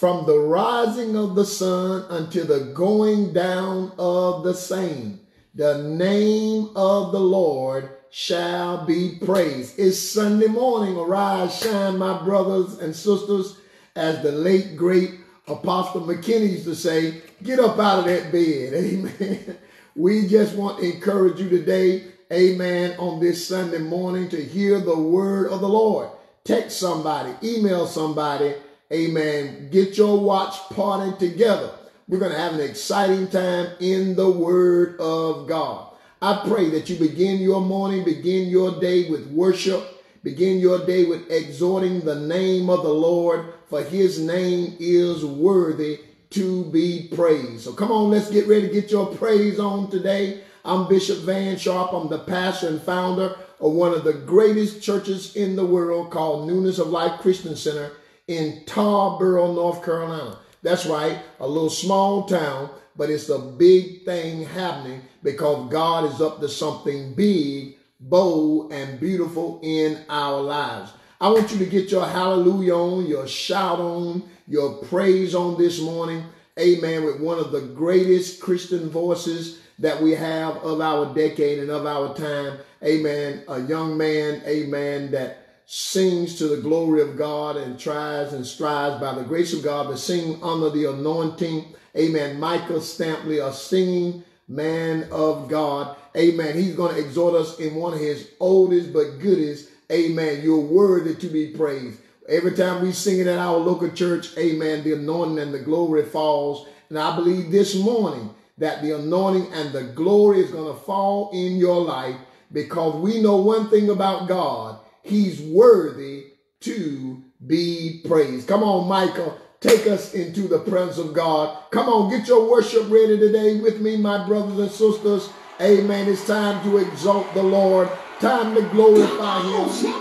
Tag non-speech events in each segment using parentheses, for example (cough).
from the rising of the sun until the going down of the same. The name of the Lord shall be praised. It's Sunday morning. Arise, shine, my brothers and sisters, as the late, great Apostle McKinney used to say, get up out of that bed. (laughs) Amen. We just want to encourage you today, amen, on this Sunday morning to hear the word of the Lord. Text somebody, email somebody, amen. Get your watch party together. We're going to have an exciting time in the word of God. I pray that you begin your morning, begin your day with worship, begin your day with exhorting the name of the Lord, for his name is worthy to be praised. So come on, let's get ready to get your praise on today. I'm Bishop Van Sharpe. I'm the pastor and founder of one of the greatest churches in the world called Newness of Life Christian Center in Tarboro, North Carolina. That's right, a little small town, but it's a big thing happening because God is up to something big, bold, and beautiful in our lives. I want you to get your hallelujah on, your shout on, your praise on this morning. Amen. With one of the greatest Christian voices that we have of our decade and of our time. Amen. A young man, amen, that sings to the glory of God and tries and strives by the grace of God to sing under the anointing. Amen. Michael Stampley, a singing man of God. Amen. He's going to exhort us in one of his oldest but goodest. Amen. You're worthy to be praised. Every time we sing it at our local church, amen, the anointing and the glory falls. And I believe this morning that the anointing and the glory is going to fall in your life because we know one thing about God. He's worthy to be praised. Come on, Michael. Take us into the presence of God. Come on, get your worship ready today with me, my brothers and sisters. Amen. It's time to exalt the Lord. Time to glorify Him.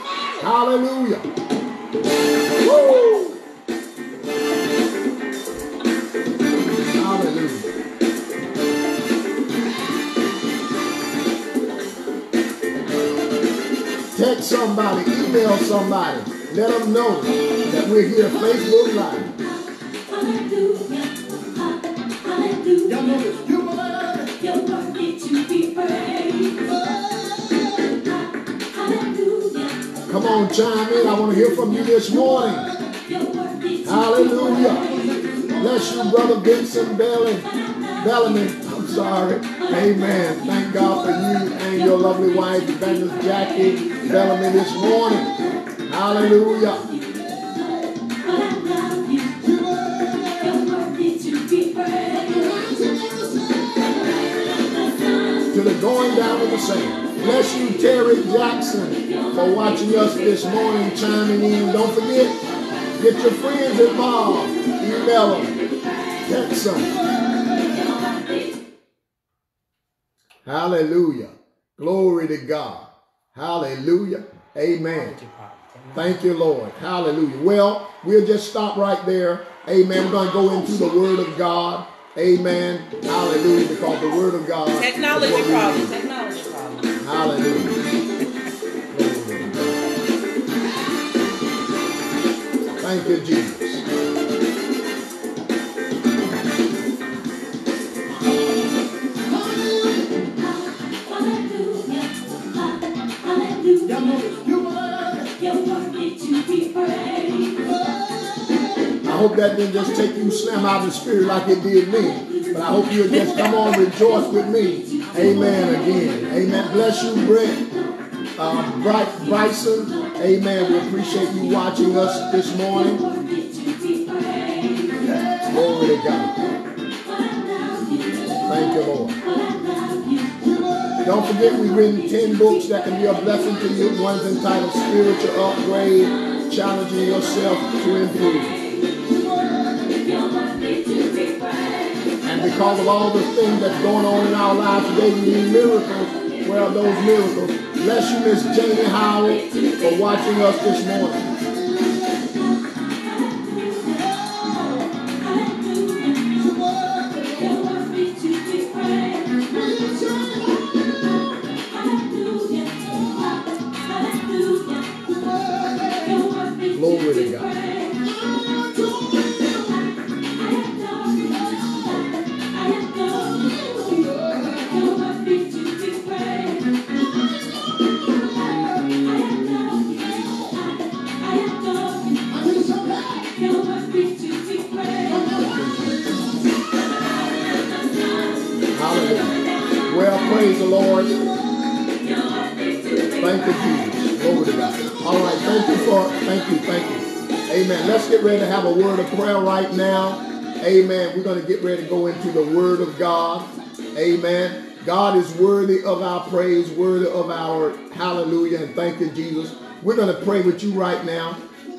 Hallelujah. Text somebody, email somebody, let them know that we're here Facebook Live. Y'all know this. You're worthy. You're worthy to be praised. Hallelujah. Come on, chime in. I want to hear from you this morning. You're worthy to Hallelujah. Bless you, Brother Vincent Belling. Bellamy. I'm sorry. Amen. Thank God for you and your lovely wife, Evangelist Jackie Bellamy, this morning. Hallelujah. To the going down of the same. Bless you, Terry Jackson, for watching us this morning, chiming in. Don't forget, get your friends involved. Email them. Text them. Hallelujah. Glory to God. Hallelujah. Amen. Thank you, Lord. Hallelujah. Well, we'll just stop right there. Amen. We're going to go into the Word of God. Amen. Hallelujah. Because the Word of God. Technology what problem. Technology problem. Hallelujah. Glory to God. Thank you, Jesus. I hope that didn't just take you slam out of the spirit like it did me. But I hope you'll just come on and rejoice with me. Amen again. Amen. Bless you, Brent. Uh, Bright Bryson. Amen. We appreciate you watching us this morning. Glory to God. Thank you, Lord. Don't forget we've written 10 books that can be a blessing to you. One's entitled Spiritual Upgrade, Challenging Yourself to Improve. And because of all the things that's going on in our lives today, we need miracles. Where are those miracles? Bless you, Miss Jamie Howard, for watching us this morning. Amen. We're going to get ready to go into the word of God. Amen. God is worthy of our praise, worthy of our hallelujah, and thank you, Jesus. We're going to pray with you right now.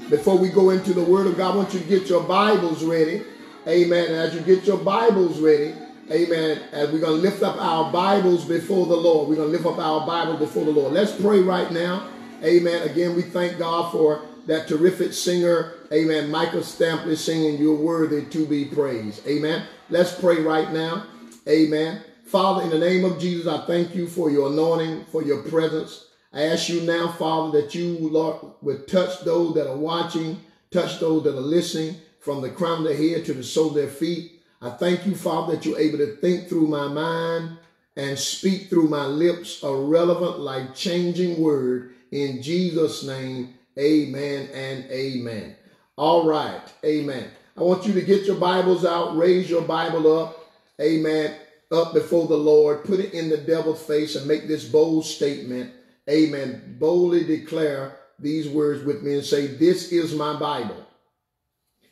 Before we go into the word of God, I want you to get your Bibles ready. Amen. And as you get your Bibles ready, Amen. As we're going to lift up our Bibles before the Lord. We're going to lift up our Bible before the Lord. Let's pray right now. Amen. Again, we thank God for that terrific singer. Amen. Michael Stampley singing, You're worthy to be praised. Amen. Let's pray right now. Amen. Father, in the name of Jesus, I thank you for your anointing, for your presence. I ask you now, Father, that you, Lord, would touch those that are watching, touch those that are listening, from the crown of their head to the sole of their feet. I thank you, Father, that you're able to think through my mind and speak through my lips a relevant, life changing word. In Jesus' name, amen and amen. All right, amen. I want you to get your Bibles out, raise your Bible up, amen, up before the Lord, put it in the devil's face, and make this bold statement, amen. Boldly declare these words with me and say, This is my Bible.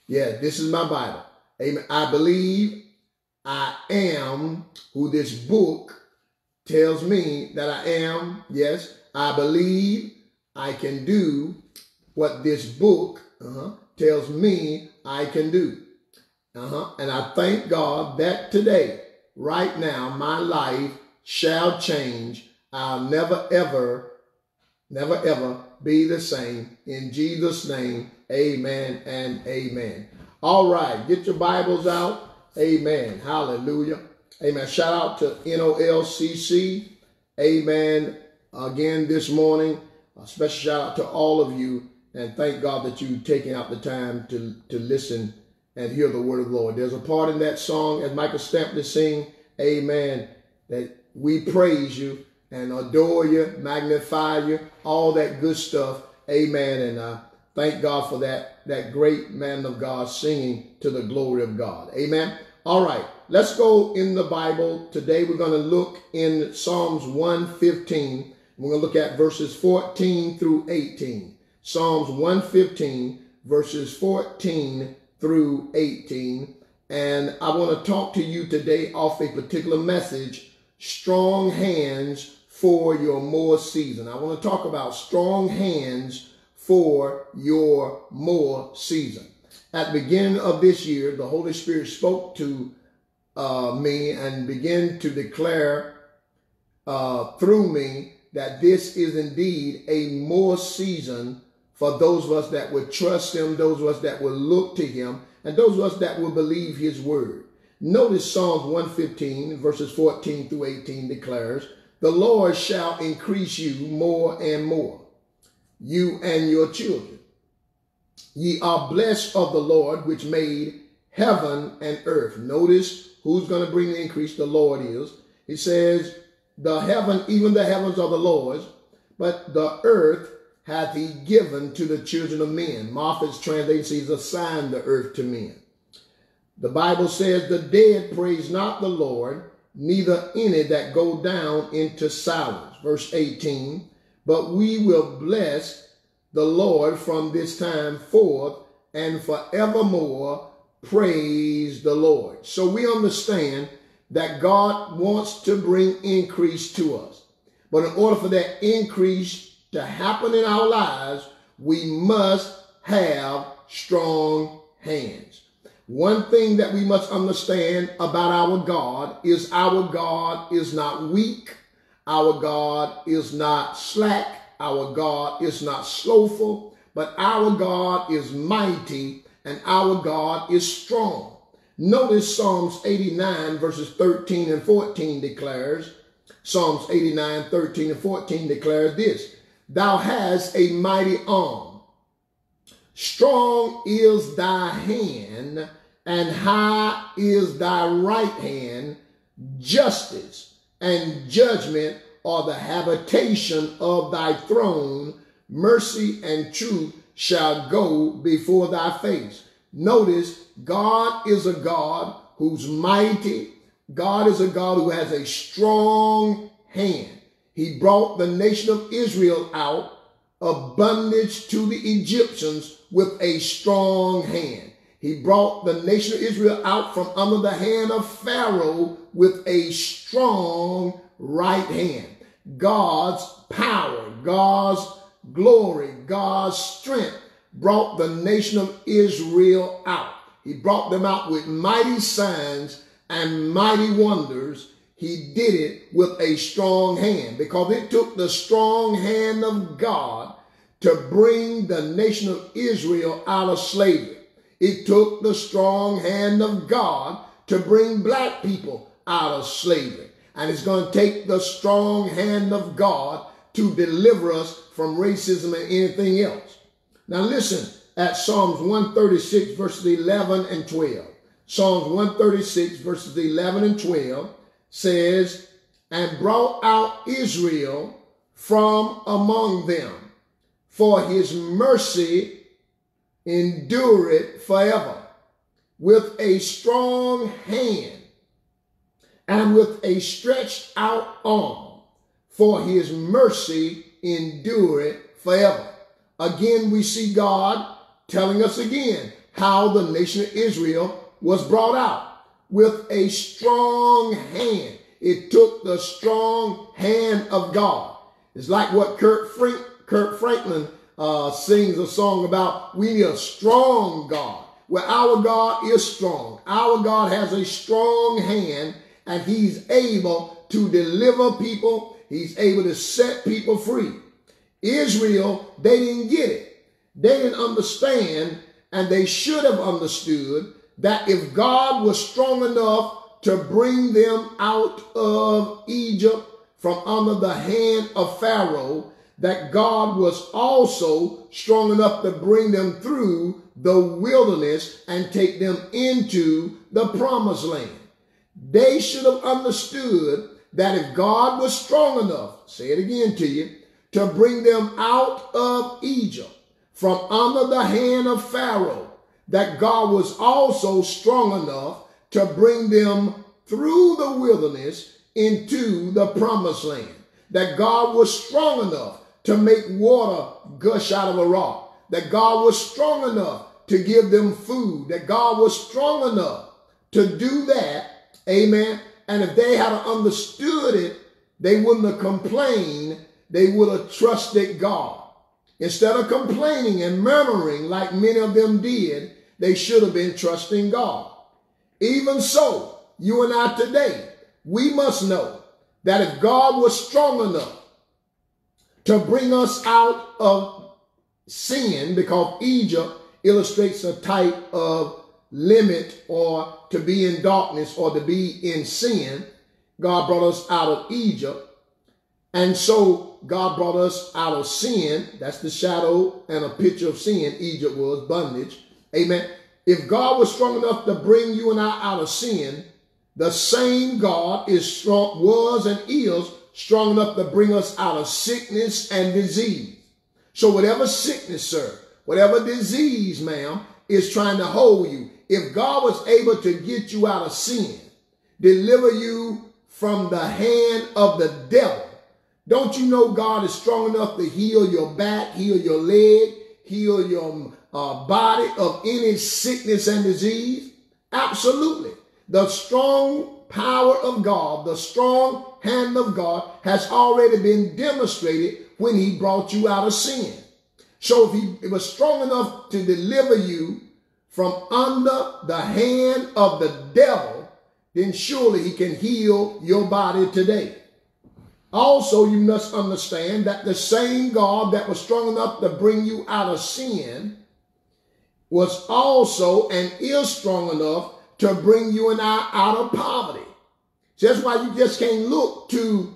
Yeah, this is my Bible. Amen. I believe I am who this book tells me that I am. Yes, I believe I can do what this book uh-huh, tells me I can do. Uh-huh. And I thank God that today, right now, my life shall change. I'll never, ever, never, ever be the same. In Jesus' name, amen and amen. All right, get your Bibles out. Amen. Hallelujah. Amen. Shout out to NOLCC. Amen. Again this morning. A special shout out to all of you. And thank God that you taking out the time to, to listen and hear the word of the Lord. There's a part in that song, as Michael Stampley sing, Amen, that we praise you and adore you, magnify you, all that good stuff. Amen. And uh, thank God for that, that great man of God singing to the glory of God. Amen. All right, let's go in the Bible. Today we're going to look in Psalms 115. We're going to look at verses 14 through 18. Psalms 115, verses 14 through 18. And I want to talk to you today off a particular message, strong hands for your more season. I want to talk about strong hands for your more season. At the beginning of this year, the Holy Spirit spoke to uh, me and began to declare uh, through me that this is indeed a more season for those of us that would trust him, those of us that would look to him, and those of us that will believe his word. Notice Psalms 115, verses 14 through 18 declares, The Lord shall increase you more and more, you and your children. Ye are blessed of the Lord, which made heaven and earth. Notice who's going to bring the increase? The Lord is. He says, The heaven, even the heavens are the Lord's, but the earth hath he given to the children of men. Moffatt's translation says, assigned the earth to men. The Bible says, the dead praise not the Lord, neither any that go down into silence. Verse 18, but we will bless the Lord from this time forth and forevermore praise the Lord. So we understand that God wants to bring increase to us. But in order for that increase to happen in our lives, we must have strong hands. One thing that we must understand about our God is our God is not weak. Our God is not slack. Our God is not slowful, but our God is mighty and our God is strong. Notice Psalms 89 verses 13 and 14 declares, Psalms 89, 13 and 14 declares this, Thou hast a mighty arm. Strong is thy hand, and high is thy right hand. Justice and judgment are the habitation of thy throne. Mercy and truth shall go before thy face. Notice, God is a God who's mighty. God is a God who has a strong hand. He brought the nation of Israel out of bondage to the Egyptians with a strong hand. He brought the nation of Israel out from under the hand of Pharaoh with a strong right hand. God's power, God's glory, God's strength brought the nation of Israel out. He brought them out with mighty signs and mighty wonders. He did it with a strong hand because it took the strong hand of God to bring the nation of Israel out of slavery. It took the strong hand of God to bring black people out of slavery. And it's going to take the strong hand of God to deliver us from racism and anything else. Now listen at Psalms 136 verses 11 and 12. Psalms 136 verses 11 and 12 says, and brought out Israel from among them, for his mercy endureth forever, with a strong hand and with a stretched out arm, for his mercy endureth forever. Again, we see God telling us again how the nation of Israel was brought out with a strong hand. It took the strong hand of God. It's like what Kirk, Frank, Kirk Franklin uh, sings a song about. We need a strong God. Well, our God is strong. Our God has a strong hand and he's able to deliver people. He's able to set people free. Israel, they didn't get it. They didn't understand and they should have understood that if God was strong enough to bring them out of Egypt from under the hand of Pharaoh, that God was also strong enough to bring them through the wilderness and take them into the promised land. They should have understood that if God was strong enough, say it again to you, to bring them out of Egypt from under the hand of Pharaoh, that God was also strong enough to bring them through the wilderness into the promised land. That God was strong enough to make water gush out of a rock. That God was strong enough to give them food. That God was strong enough to do that. Amen. And if they had understood it, they wouldn't have complained. They would have trusted God. Instead of complaining and murmuring like many of them did, they should have been trusting God. Even so, you and I today, we must know that if God was strong enough to bring us out of sin, because Egypt illustrates a type of limit or to be in darkness or to be in sin, God brought us out of Egypt. And so God brought us out of sin. That's the shadow and a picture of sin. Egypt was bondage. Amen. If God was strong enough to bring you and I out of sin, the same God is strong, was and is strong enough to bring us out of sickness and disease. So whatever sickness, sir, whatever disease, ma'am, is trying to hold you, if God was able to get you out of sin, deliver you from the hand of the devil, don't you know God is strong enough to heal your back, heal your leg, heal your uh, body of any sickness and disease? Absolutely. The strong power of God, the strong hand of God has already been demonstrated when he brought you out of sin. So if he was strong enough to deliver you from under the hand of the devil, then surely he can heal your body today. Also, you must understand that the same God that was strong enough to bring you out of sin was also and is strong enough to bring you and I out of poverty. So that's why you just can't look to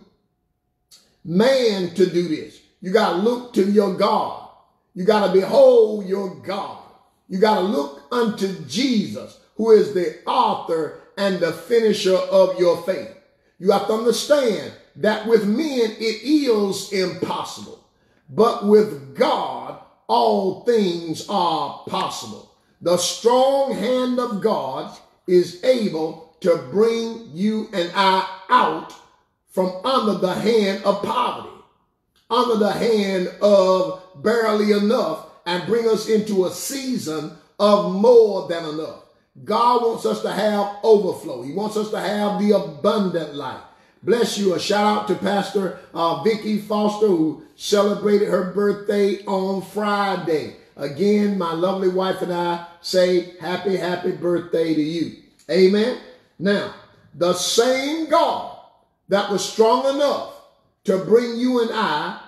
man to do this. You got to look to your God. You got to behold your God. You got to look unto Jesus, who is the author and the finisher of your faith. You have to understand that with men it is impossible, but with God all things are possible. The strong hand of God is able to bring you and I out from under the hand of poverty, under the hand of barely enough, and bring us into a season of more than enough. God wants us to have overflow. He wants us to have the abundant life. Bless you. A shout out to Pastor uh, Vicky Foster who celebrated her birthday on Friday. Again, my lovely wife and I say happy, happy birthday to you. Amen. Now, the same God that was strong enough to bring you and I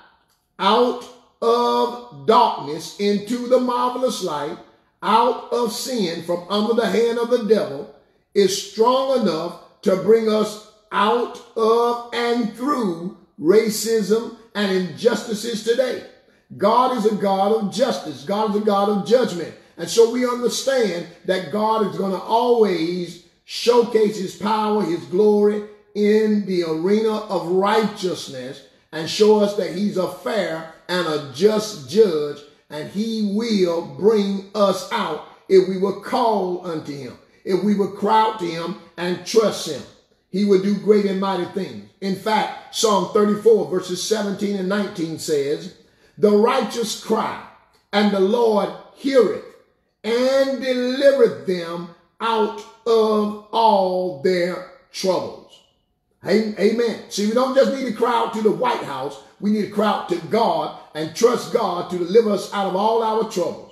out of darkness into the marvelous light, out of sin from under the hand of the devil, is strong enough to bring us out of and through racism and injustices today. God is a God of justice. God is a God of judgment. And so we understand that God is going to always showcase his power, his glory in the arena of righteousness and show us that he's a fair and a just judge and he will bring us out if we will call unto him, if we will cry out to him and trust him. He will do great and mighty things. In fact, Psalm 34 verses 17 and 19 says, the righteous cry and the Lord heareth and delivereth them out of all their troubles. Amen. See, we don't just need to cry out to the White House. We need to cry out to God and trust God to deliver us out of all our troubles.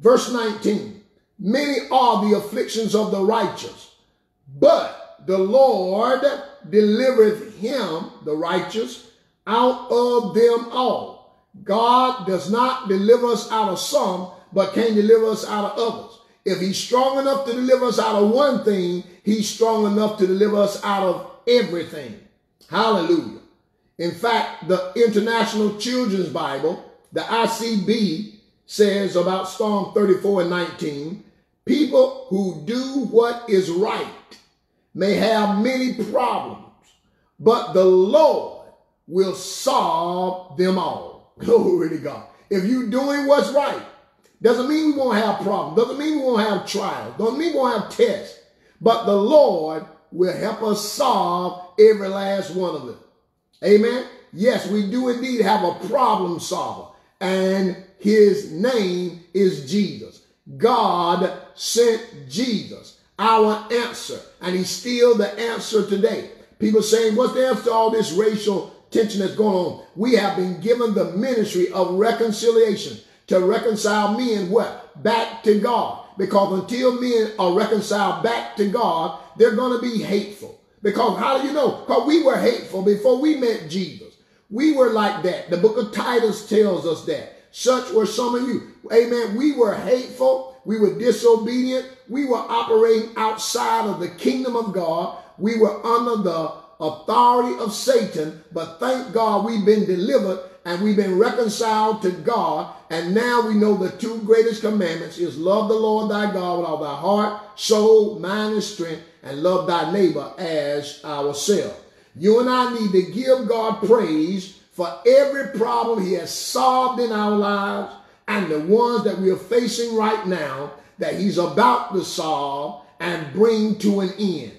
Verse 19. Many are the afflictions of the righteous, but the Lord delivereth him, the righteous, out of them all. God does not deliver us out of some, but can deliver us out of others. If he's strong enough to deliver us out of one thing, he's strong enough to deliver us out of everything. Hallelujah. In fact, the International Children's Bible, the ICB, says about Psalm 34 and 19, people who do what is right may have many problems, but the Lord will solve them all. (laughs) Glory to God. If you're doing what's right, doesn't mean we won't have problems. Doesn't mean we won't have trials. Doesn't mean we won't have tests. But the Lord will help us solve every last one of them. Amen. Yes, we do indeed have a problem solver, and his name is Jesus. God sent Jesus, our answer, and he's still the answer today. People saying, what's the answer to all this racial tension that's going on? We have been given the ministry of reconciliation to reconcile men what? Back to God. Because until men are reconciled back to God, they're going to be hateful. Because how do you know? Because we were hateful before we met Jesus. We were like that. The book of Titus tells us that. Such were some of you. Amen. We were hateful. We were disobedient. We were operating outside of the kingdom of God. We were under the authority of Satan. But thank God we've been delivered and we've been reconciled to God. And now we know the two greatest commandments is love the Lord thy God with all thy heart, soul, mind, and strength, and love thy neighbor as ourselves. You and I need to give God praise for every problem he has solved in our lives and the ones that we are facing right now that he's about to solve and bring to an end.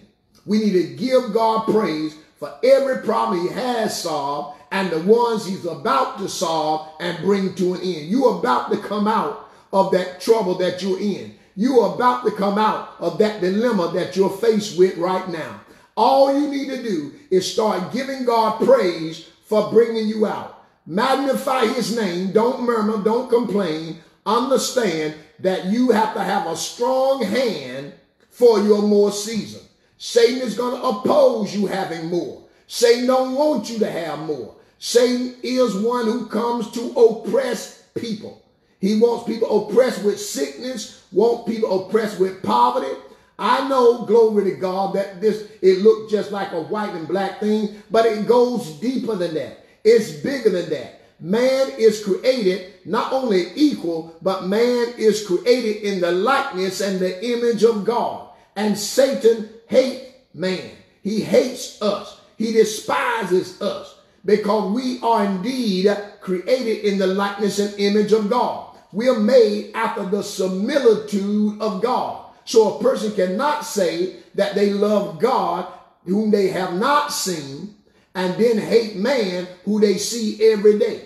We need to give God praise for every problem he has solved and the ones he's about to solve and bring to an end. You're about to come out of that trouble that you're in. You are about to come out of that dilemma that you're faced with right now. All you need to do is start giving God praise for bringing you out. Magnify his name. Don't murmur. Don't complain. Understand that you have to have a strong hand for your more season. Satan is going to oppose you having more. Satan don't want you to have more. Satan is one who comes to oppress people. He wants people oppressed with sickness, want people oppressed with poverty. I know, glory to God, that this, it looked just like a white and black thing, but it goes deeper than that. It's bigger than that. Man is created not only equal, but man is created in the likeness and the image of God. And Satan hates man. He hates us. He despises us because we are indeed created in the likeness and image of God. We are made after the similitude of God. So a person cannot say that they love God whom they have not seen and then hate man who they see every day.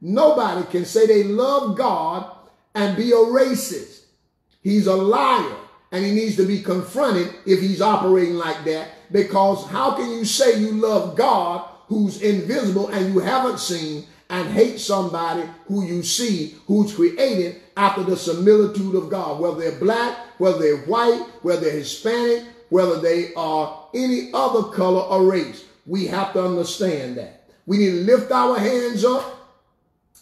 Nobody can say they love God and be a racist. He's a liar and he needs to be confronted if he's operating like that because how can you say you love God who's invisible and you haven't seen and hate somebody who you see who's created after the similitude of God, whether they're black, whether they're white, whether they're Hispanic, whether they are any other color or race. We have to understand that. We need to lift our hands up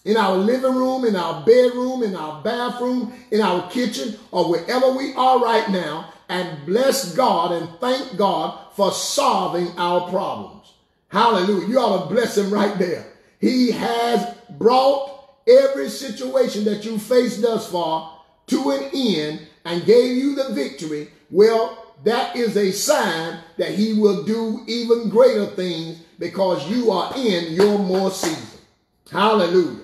in our living room, in our bedroom, in our bathroom, in our kitchen, or wherever we are right now, and bless God and thank God for solving our problems. Hallelujah. You ought to bless him right there. He has brought every situation that you faced thus far to an end and gave you the victory. Well, that is a sign that he will do even greater things because you are in your more season. Hallelujah.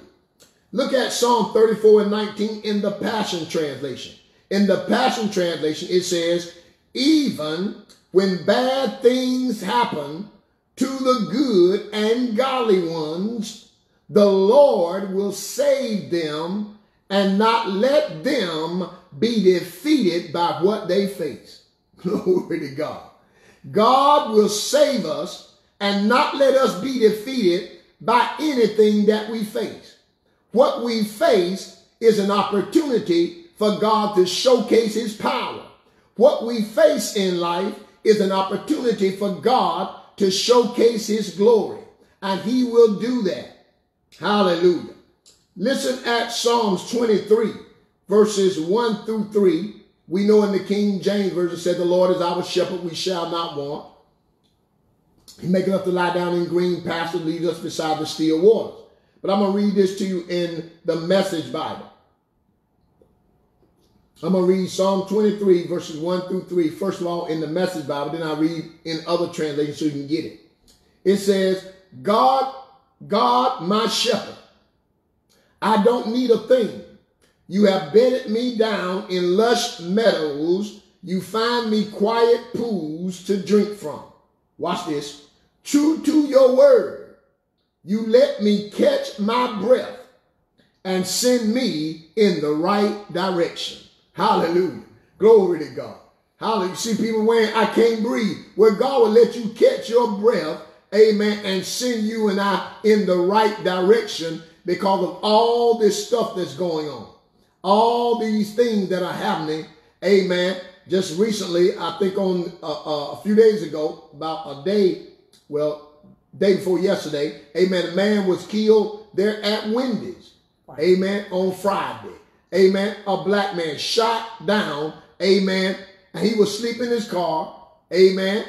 Look at Psalm 34 and 19 in the Passion Translation. In the Passion Translation, it says, even when bad things happen to the good and godly ones, the Lord will save them and not let them be defeated by what they face. (laughs) Glory to God. God will save us and not let us be defeated by anything that we face. What we face is an opportunity for God to showcase his power. What we face in life is an opportunity for God to showcase his glory. And he will do that. Hallelujah. Listen at Psalms 23, verses 1 through 3. We know in the King James Version said, The Lord is our shepherd, we shall not want. He maketh us to lie down in green pastures, lead us beside the still waters. But I'm going to read this to you in the Message Bible. I'm going to read Psalm 23, verses 1 through 3. First of all, in the Message Bible, then I read in other translations so you can get it. It says, God, God, my shepherd, I don't need a thing. You have bedded me down in lush meadows. You find me quiet pools to drink from. Watch this. True to your word, you let me catch my breath and send me in the right direction. Hallelujah. Glory to God. Hallelujah. You see people wearing, I can't breathe. Where God will let you catch your breath, amen, and send you and I in the right direction because of all this stuff that's going on. All these things that are happening, amen. Just recently, I think on uh, uh, a few days ago, about a day, well, day before yesterday, amen, a man was killed there at Wendy's, amen, on Friday. Amen. A black man shot down. Amen. And he was sleeping in his car. Amen.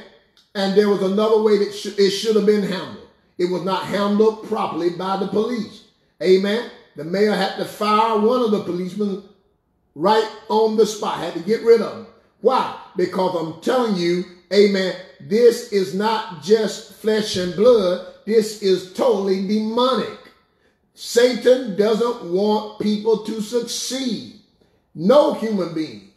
And there was another way that sh- it should have been handled. It was not handled properly by the police. Amen. The mayor had to fire one of the policemen right on the spot, had to get rid of him. Why? Because I'm telling you, amen, this is not just flesh and blood. This is totally demonic. Satan doesn't want people to succeed. No human being.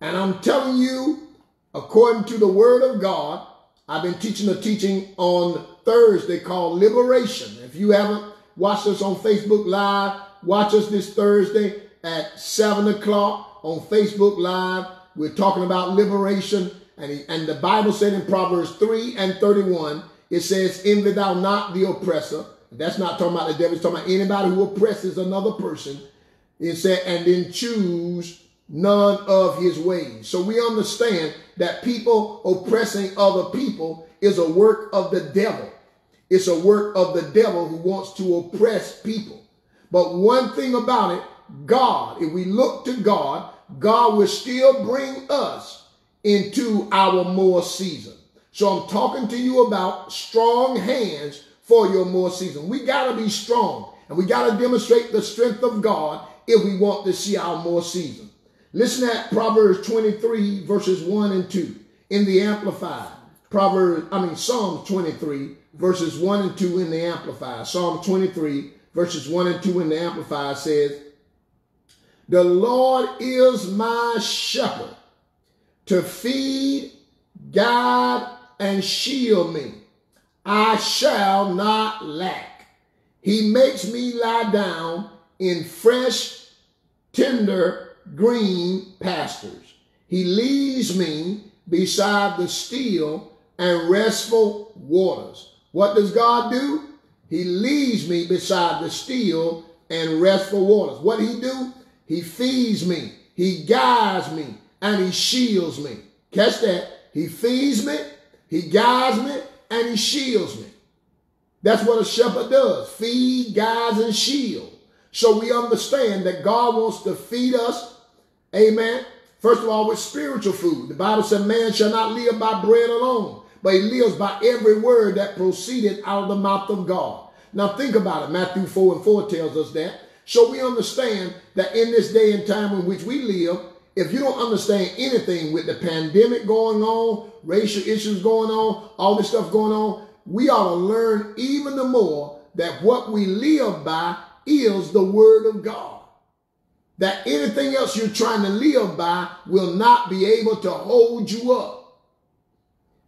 And I'm telling you, according to the word of God, I've been teaching a teaching on Thursday called Liberation. If you haven't watched us on Facebook Live, watch us this Thursday at 7 o'clock on Facebook Live. We're talking about liberation. And, he, and the Bible said in Proverbs 3 and 31, it says, Envy thou not the oppressor. That's not talking about the devil. It's talking about anybody who oppresses another person. It said, and then choose none of his ways. So we understand that people oppressing other people is a work of the devil. It's a work of the devil who wants to oppress people. But one thing about it, God, if we look to God, God will still bring us into our more season. So I'm talking to you about strong hands for your more season. We got to be strong and we got to demonstrate the strength of God if we want to see our more season. Listen at Proverbs 23 verses 1 and 2 in the Amplified. Proverbs, I mean Psalm 23 verses 1 and 2 in the Amplified. Psalm 23 verses 1 and 2 in the Amplified says, The Lord is my shepherd to feed, guide, and shield me. I shall not lack. He makes me lie down in fresh, tender, green pastures. He leads me beside the still and restful waters. What does God do? He leads me beside the still and restful waters. What he do? He feeds me, he guides me, and he shields me. Catch that. He feeds me, he guides me, and he shields me. That's what a shepherd does. Feed, guides, and shield. So we understand that God wants to feed us, amen, first of all with spiritual food. The Bible said man shall not live by bread alone, but he lives by every word that proceeded out of the mouth of God. Now think about it. Matthew 4 and 4 tells us that. So we understand that in this day and time in which we live, if you don't understand anything with the pandemic going on, racial issues going on, all this stuff going on, we ought to learn even the more that what we live by is the word of God. That anything else you're trying to live by will not be able to hold you up,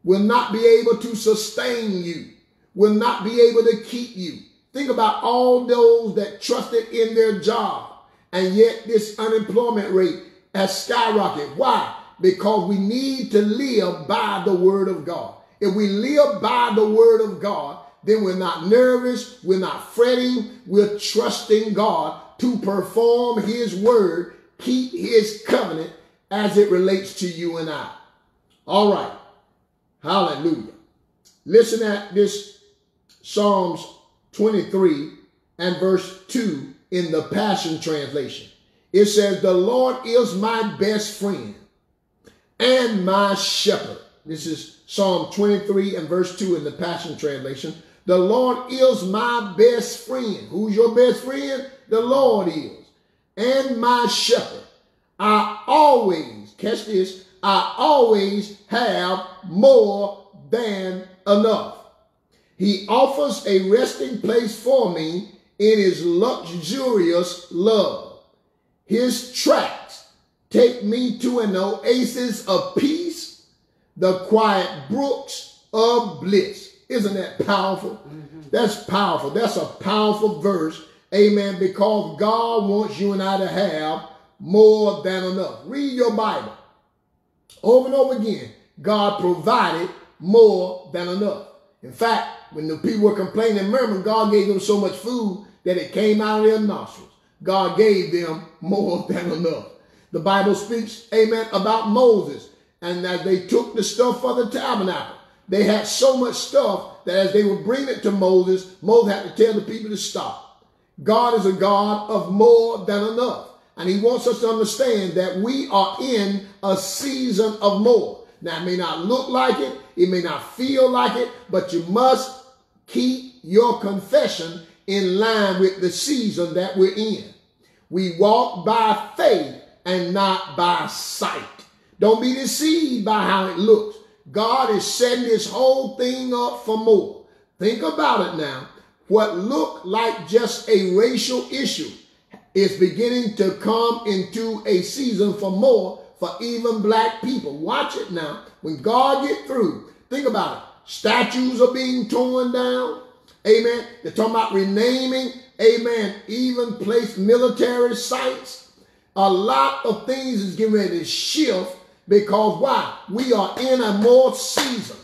will not be able to sustain you, will not be able to keep you. Think about all those that trusted in their job, and yet this unemployment rate has skyrocketed. Why? Because we need to live by the word of God. If we live by the word of God, then we're not nervous, we're not fretting, we're trusting God to perform his word, keep his covenant as it relates to you and I. All right. Hallelujah. Listen at this Psalms 23 and verse 2 in the Passion Translation. It says, The Lord is my best friend and my shepherd. This is Psalm 23 and verse 2 in the Passion Translation. The Lord is my best friend. Who's your best friend? The Lord is. And my shepherd. I always, catch this, I always have more than enough. He offers a resting place for me in his luxurious love. His tracks take me to an oasis of peace, the quiet brooks of bliss. Isn't that powerful? Mm-hmm. That's powerful. That's a powerful verse. Amen. Because God wants you and I to have more than enough. Read your Bible. Over and over again, God provided more than enough. In fact, when the people were complaining and murmuring, God gave them so much food that it came out of their nostrils. God gave them more (laughs) than enough. The Bible speaks, amen, about Moses. And as they took the stuff for the tabernacle, they had so much stuff that as they were bringing it to Moses, Moses had to tell the people to stop. God is a God of more than enough. And he wants us to understand that we are in a season of more. Now, it may not look like it, it may not feel like it, but you must keep your confession in line with the season that we're in. We walk by faith and not by sight. Don't be deceived by how it looks. God is setting this whole thing up for more. Think about it now. What looked like just a racial issue is beginning to come into a season for more for even black people. Watch it now. When God get through, think about it. Statues are being torn down. Amen. They're talking about renaming. Amen. Even place military sites. A lot of things is getting ready to shift because why? We are in a more season.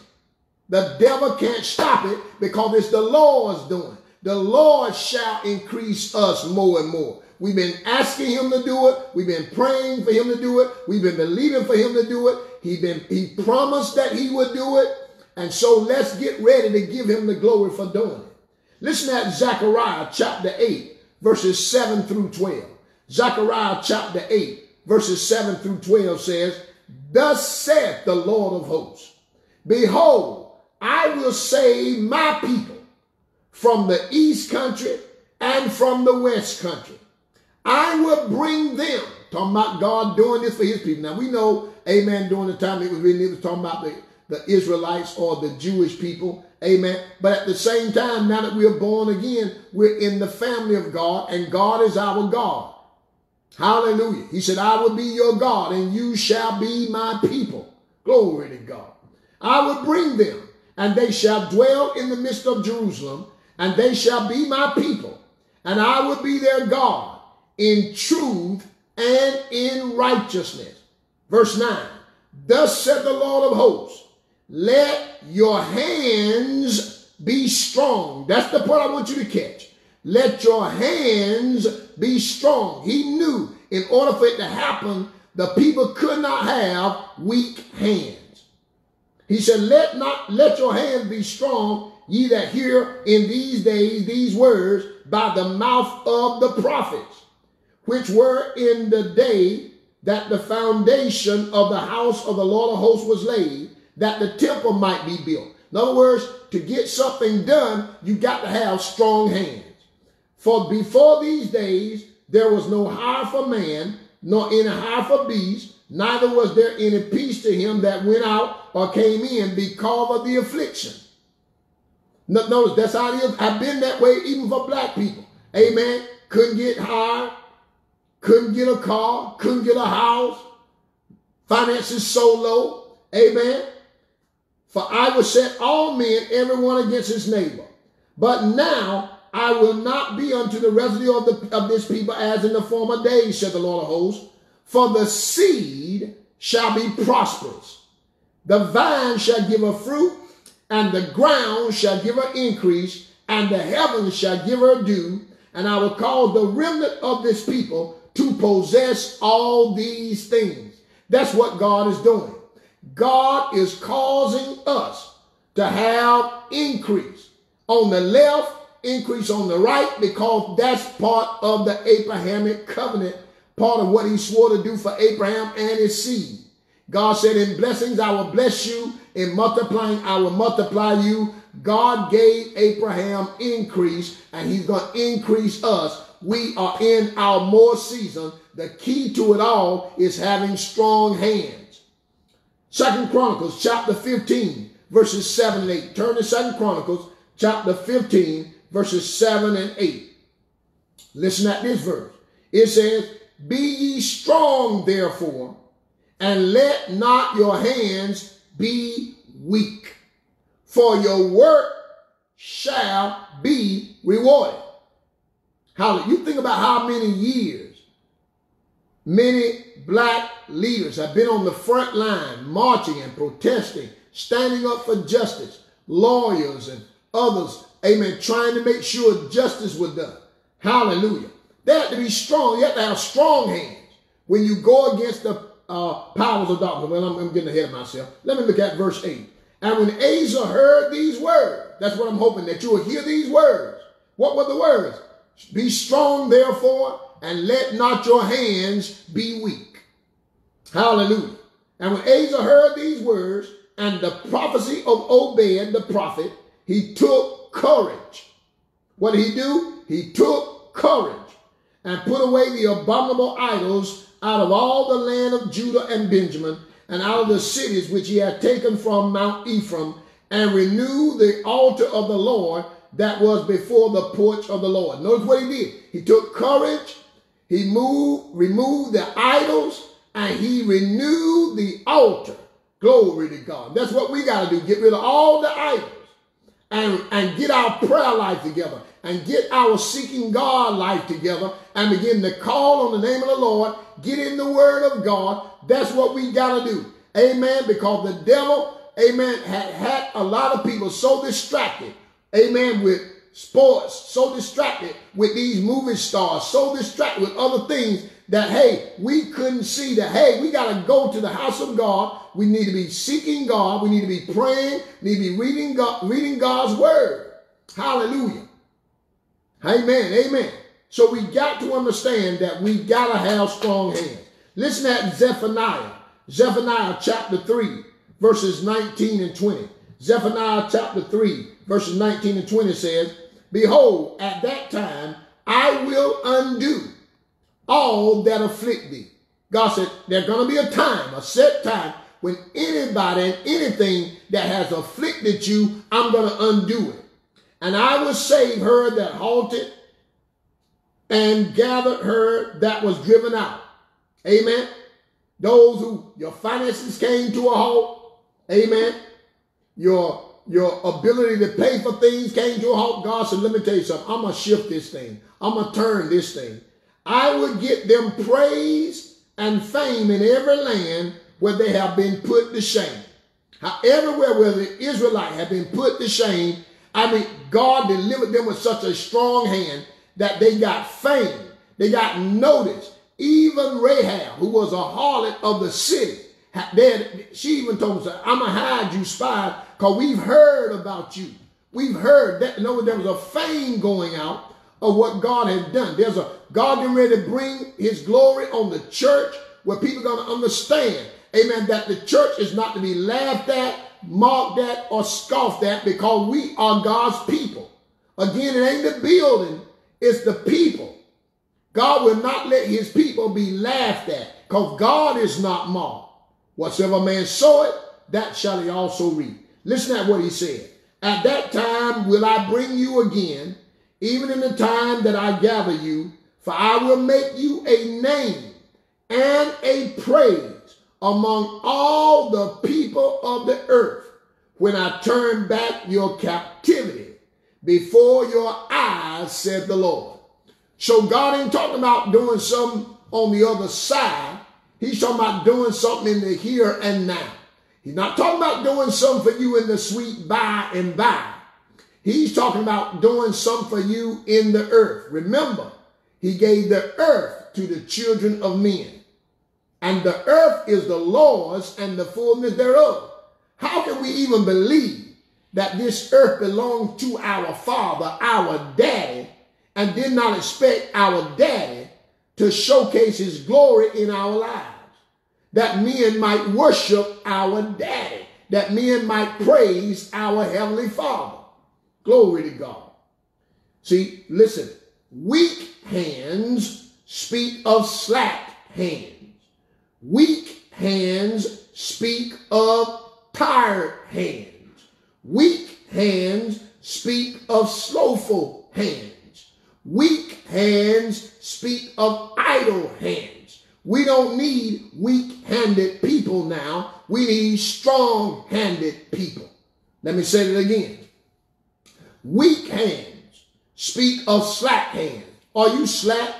The devil can't stop it because it's the Lord's doing. The Lord shall increase us more and more. We've been asking him to do it. We've been praying for him to do it. We've been believing for him to do it. He been he promised that he would do it. And so let's get ready to give him the glory for doing it. Listen at Zechariah chapter 8, verses 7 through 12. Zechariah chapter 8, verses 7 through 12 says, Thus saith the Lord of hosts, Behold, I will save my people from the east country and from the west country. I will bring them. Talking about God doing this for his people. Now we know, amen, during the time it was written, it was talking about the, the Israelites or the Jewish people. Amen. But at the same time, now that we are born again, we're in the family of God and God is our God. Hallelujah. He said, I will be your God and you shall be my people. Glory to God. I will bring them and they shall dwell in the midst of Jerusalem, and they shall be my people, and I will be their God in truth and in righteousness. Verse 9 Thus said the Lord of hosts, let your hands be strong. That's the part I want you to catch. Let your hands be strong. He knew in order for it to happen, the people could not have weak hands. He said, Let not let your hands be strong, ye that hear in these days these words by the mouth of the prophets, which were in the day that the foundation of the house of the Lord of hosts was laid, that the temple might be built. In other words, to get something done, you got to have strong hands. For before these days, there was no hire for man, nor any hire for beast, neither was there any peace to him that went out or came in because of the affliction. Notice that's how it is. I've been that way even for black people. Amen. Couldn't get hired, couldn't get a car, couldn't get a house, finances so low. Amen. For I will set all men, everyone against his neighbor. But now I will not be unto the residue of, the, of this people as in the former days, said the Lord of hosts. For the seed shall be prosperous. The vine shall give her fruit, and the ground shall give her increase, and the heavens shall give her dew. And I will cause the remnant of this people to possess all these things. That's what God is doing. God is causing us to have increase on the left, increase on the right, because that's part of the Abrahamic covenant, part of what he swore to do for Abraham and his seed. God said, In blessings I will bless you, in multiplying I will multiply you. God gave Abraham increase, and he's going to increase us. We are in our more season. The key to it all is having strong hands. Second Chronicles chapter 15, verses 7 and 8. Turn to Second Chronicles chapter 15, verses 7 and 8. Listen at this verse. It says, Be ye strong, therefore, and let not your hands be weak, for your work shall be rewarded. How you think about how many years many black leaders have been on the front line marching and protesting, standing up for justice, lawyers and others, amen, trying to make sure justice was done. Hallelujah. They have to be strong. You have to have strong hands when you go against the uh, powers of darkness. Well, I'm, I'm getting ahead of myself. Let me look at verse 8. And when Asa heard these words, that's what I'm hoping that you will hear these words. What were the words? Be strong, therefore, and let not your hands be weak. Hallelujah. And when Asa heard these words and the prophecy of Obed the prophet, he took courage. What did he do? He took courage and put away the abominable idols out of all the land of Judah and Benjamin and out of the cities which he had taken from Mount Ephraim and renewed the altar of the Lord that was before the porch of the Lord. Notice what he did. He took courage, he moved, removed the idols, and he renewed the altar. Glory to God. That's what we got to do. Get rid of all the idols and, and get our prayer life together and get our seeking God life together and begin to call on the name of the Lord. Get in the word of God. That's what we got to do. Amen. Because the devil, amen, had had a lot of people so distracted amen, with sports, so distracted with these movie stars, so distracted with other things that, hey, we couldn't see that, hey, we got to go to the house of God. We need to be seeking God. We need to be praying, need to be reading, God, reading God's word. Hallelujah. Amen. Amen. So we got to understand that we got to have strong hands. Listen at Zephaniah, Zephaniah chapter 3, verses 19 and 20. Zephaniah chapter 3, verses 19 and 20 says, Behold, at that time I will undo all that afflict thee. God said, there's going to be a time, a set time, when anybody and anything that has afflicted you, I'm going to undo it. And I will save her that halted and gathered her that was driven out. Amen. Those who your finances came to a halt. Amen. Your your ability to pay for things came to a halt, God said, let me tell you something. I'm going to shift this thing. I'm going to turn this thing. I would get them praise and fame in every land where they have been put to shame. How everywhere where the Israelite have been put to shame, I mean, God delivered them with such a strong hand that they got fame. They got notice. Even Rahab, who was a harlot of the city, she even told us, I'm going to hide you spies because we've heard about you. We've heard that. No, there was a fame going out of what God had done. There's a God getting ready to bring his glory on the church where people are going to understand, amen, that the church is not to be laughed at, mocked at, or scoffed at because we are God's people. Again, it ain't the building, it's the people. God will not let his people be laughed at because God is not mocked. Whatsoever man soweth, that shall he also reap. Listen at what he said. At that time will I bring you again, even in the time that I gather you, for I will make you a name and a praise among all the people of the earth when I turn back your captivity before your eyes, said the Lord. So God ain't talking about doing something on the other side. He's talking about doing something in the here and now. He's not talking about doing something for you in the sweet by and by. He's talking about doing something for you in the earth. Remember, he gave the earth to the children of men. And the earth is the Lord's and the fullness thereof. How can we even believe that this earth belonged to our father, our daddy, and did not expect our daddy to showcase his glory in our lives? That men might worship our daddy, that men might praise our heavenly father. Glory to God. See, listen, weak hands speak of slack hands. Weak hands speak of tired hands. Weak hands speak of slowful hands. Weak hands speak of idle hands. We don't need weak handed people now. We need strong handed people. Let me say it again. Weak hands speak of slack hands. Are you slack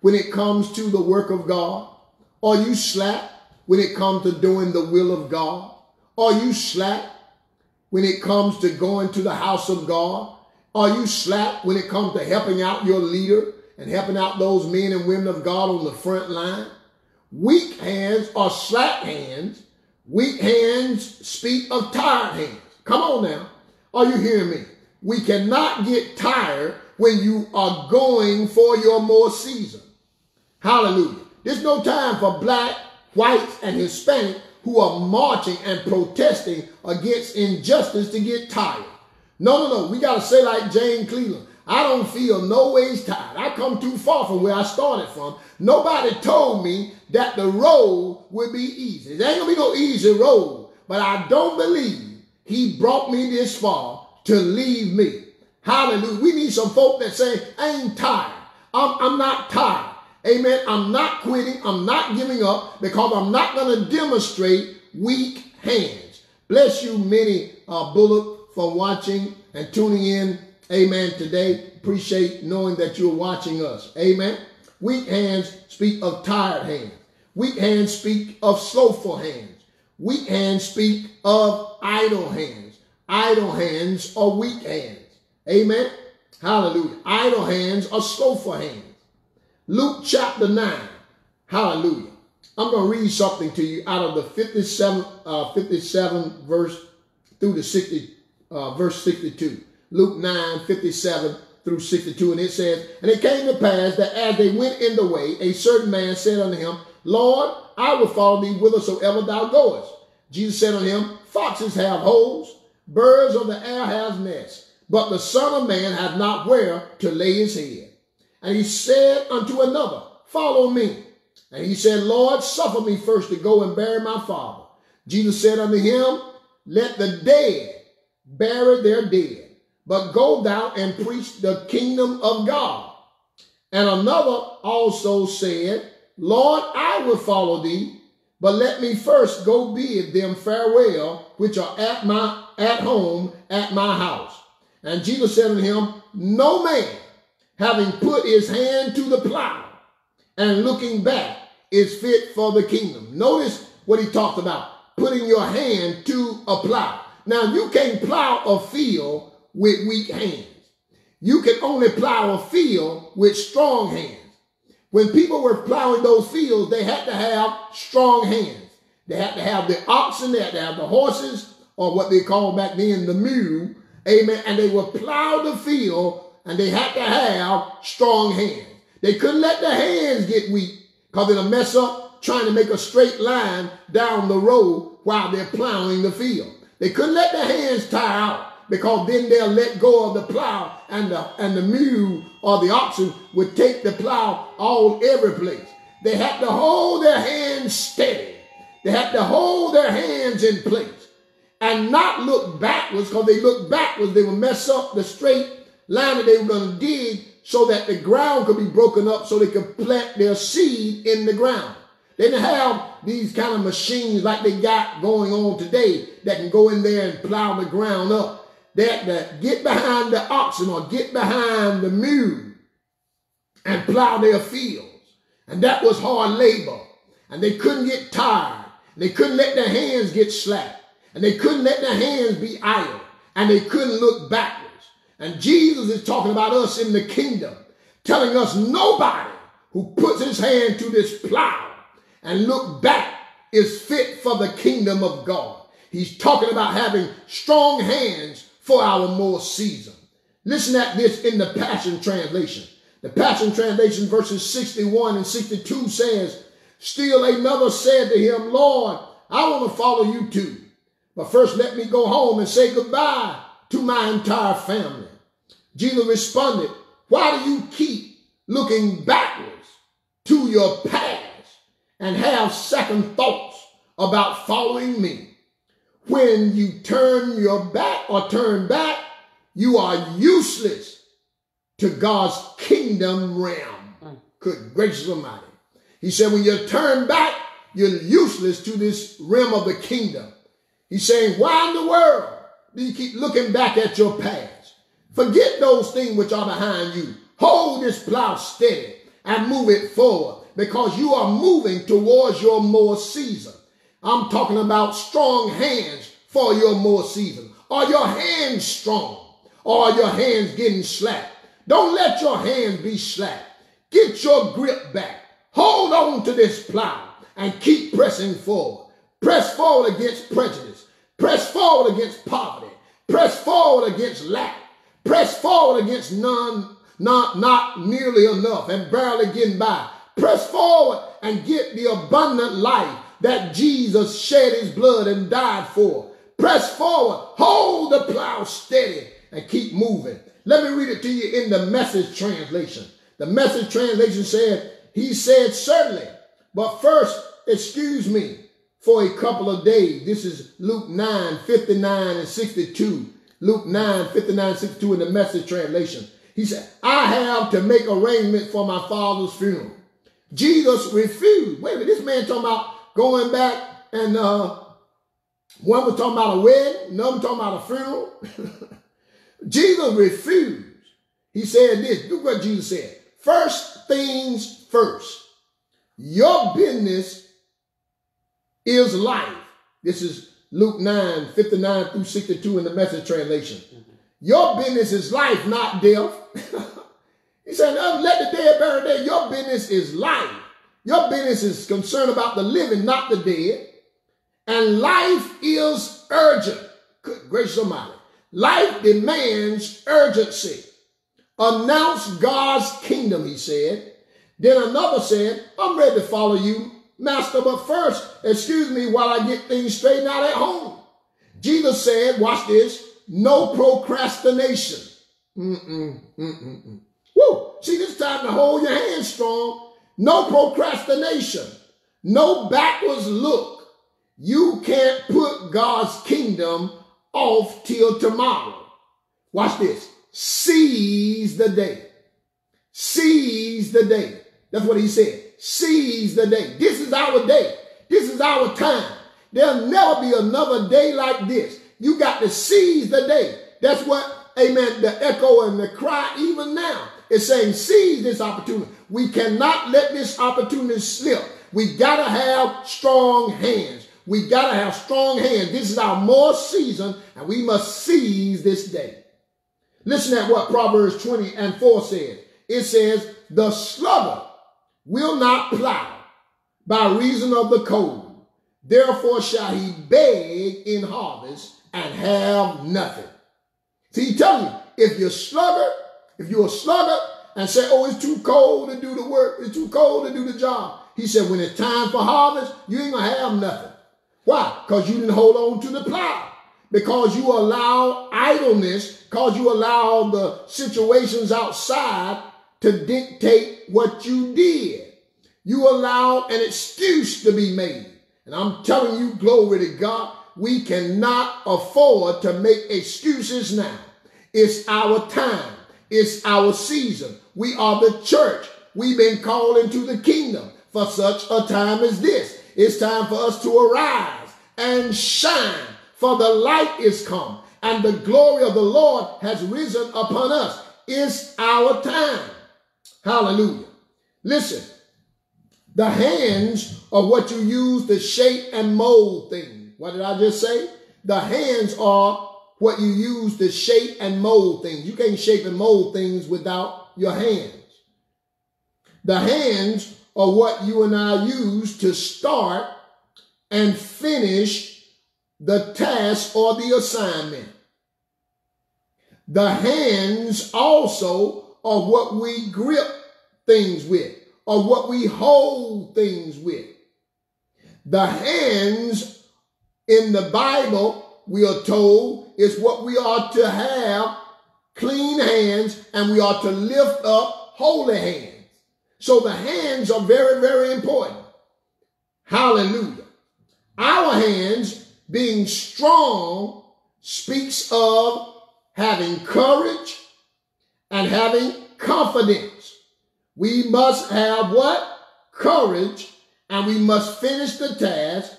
when it comes to the work of God? Are you slack when it comes to doing the will of God? Are you slack when it comes to going to the house of God? Are you slack when it comes to helping out your leader and helping out those men and women of God on the front line? Weak hands are slack hands. Weak hands speak of tired hands. Come on now. Are you hearing me? We cannot get tired when you are going for your more season. Hallelujah. There's no time for black, whites, and Hispanic who are marching and protesting against injustice to get tired. No, no, no. We got to say like James Cleveland. I don't feel no ways tired. I come too far from where I started from. Nobody told me that the road would be easy. There ain't gonna be no easy road. But I don't believe he brought me this far to leave me. Hallelujah. We need some folk that say, I ain't tired. I'm, I'm not tired. Amen. I'm not quitting. I'm not giving up because I'm not going to demonstrate weak hands. Bless you, Minnie uh, Bullock, for watching and tuning in. Amen. Today, appreciate knowing that you're watching us. Amen. Weak hands speak of tired hands. Weak hands speak of slowful hands. Weak hands speak of idle hands. Idle hands are weak hands. Amen. Hallelujah. Idle hands are slowful hands. Luke chapter 9. Hallelujah. I'm going to read something to you out of the 57, uh, 57 verse through the 60, uh, verse 62. Luke 9, 57 through 62. And it says, And it came to pass that as they went in the way, a certain man said unto him, Lord, I will follow thee whithersoever thou goest. Jesus said unto him, Foxes have holes, birds of the air have nests, but the Son of Man hath not where to lay his head. And he said unto another, Follow me. And he said, Lord, suffer me first to go and bury my father. Jesus said unto him, Let the dead bury their dead, but go thou and preach the kingdom of God. And another also said, Lord, I will follow thee, But let me first go bid them farewell, which are at my at home at my house. And Jesus said unto him, No man, having put his hand to the plow and looking back, is fit for the kingdom. Notice what he talked about, putting your hand to a plow. Now you can't plow a field with weak hands. You can only plow a field with strong hands. When people were plowing those fields, they had to have strong hands. They had to have the oxen, they had to have the horses, or what they called back then the mule. Amen. And they would plow the field and they had to have strong hands. They couldn't let their hands get weak because it'll mess up trying to make a straight line down the road while they're plowing the field. They couldn't let their hands tire out because then they'll let go of the plow and the, and the mule or the oxen would take the plow all every place. They had to hold their hands steady. They had to hold their hands in place and not look backwards because they looked backwards, they would mess up the straight line that they were going to dig so that the ground could be broken up so they could plant their seed in the ground. They didn't have these kind of machines like they got going on today that can go in there and plow the ground up. Had to get behind the oxen or get behind the mule and plow their fields. And that was hard labor. And they couldn't get tired. and They couldn't let their hands get slack. And they couldn't let their hands be idle. And they couldn't look backwards. And Jesus is talking about us in the kingdom, telling us nobody who puts his hand to this plow and look back is fit for the kingdom of God. He's talking about having strong hands for our more season. Listen at this in the Passion Translation. The Passion Translation verses 61 and 62 says, Still another said to him, Lord, I want to follow you too. But first let me go home and say goodbye to my entire family. Jesus responded, Why do you keep looking backwards to your past and have second thoughts about following me? When you turn your back or turn back, you are useless to God's kingdom realm. Mm. Good gracious Almighty. He said, when you turn back, you're useless to this realm of the kingdom. He's saying, why in the world do you keep looking back at your past? Forget those things which are behind you. Hold this plow steady and move it forward because you are moving towards your more season. I'm talking about strong hands for your more season. Are your hands strong? Or are your hands getting slack? Don't let your hands be slack. Get your grip back. Hold on to this plow and keep pressing forward. Press forward against prejudice. Press forward against poverty. Press forward against lack. Press forward against none, not, not nearly enough and barely getting by. Press forward and get the abundant life that Jesus shed his blood and died for. Press forward, hold the plow steady, and keep moving. Let me read it to you in the message translation. The message translation said, He said, Certainly, but first, excuse me for a couple of days. This is Luke 9 59 and 62. Luke 9 59 62 in the message translation. He said, I have to make arrangements for my father's funeral. Jesus refused. Wait a minute, this man talking about going back and uh, one was talking about a wedding, another talking about a funeral. (laughs) Jesus refused. He said this. Look what Jesus said. First things first. Your business is life. This is Luke 9, 59 through 62 in the message translation. Your business is life, not death. (laughs) he said, let the dead bury dead. Your business is life. Your business is concerned about the living, not the dead. And life is urgent. Good gracious almighty. Life demands urgency. Announce God's kingdom, he said. Then another said, I'm ready to follow you, master, but first, excuse me while I get things straightened out at home. Jesus said, watch this, no procrastination. Mm-mm, mm-mm! See, this time to hold your hands strong. No procrastination. No backwards look. You can't put God's kingdom off till tomorrow. Watch this. Seize the day. Seize the day. That's what he said. Seize the day. This is our day. This is our time. There'll never be another day like this. You got to seize the day. That's what, amen, the echo and the cry, even now, is saying, seize this opportunity. We cannot let this opportunity slip. We got to have strong hands. We got to have strong hands. This is our more season, and we must seize this day. Listen at what Proverbs 20 and 4 says. It says, The sluggard will not plow by reason of the cold. Therefore shall he beg in harvest and have nothing. See, he telling you, if you're sluggard, if you're a sluggard and say, oh, it's too cold to do the work, it's too cold to do the job. He said, when it's time for harvest, you ain't gonna have nothing. Why? Because you didn't hold on to the plow. Because you allow idleness, because you allow the situations outside to dictate what you did. You allow an excuse to be made. And I'm telling you, glory to God, we cannot afford to make excuses now. It's our time. It's our season. We are the church. We've been called into the kingdom for such a time as this. It's time for us to arise and shine, for the light is come, and the glory of the Lord has risen upon us. It's our time. Hallelujah. Listen, the hands are what you use to shape and mold things. What did I just say? The hands are what you use to shape and mold things. You can't shape and mold things without your hands. The hands are what you and I use to start and finish the task or the assignment. The hands also are what we grip things with or what we hold things with. The hands in the Bible, we are told, is what we are to have clean hands and we are to lift up holy hands. So the hands are very, very important. Hallelujah. Our hands being strong speaks of having courage and having confidence. We must have what? Courage and we must finish the task.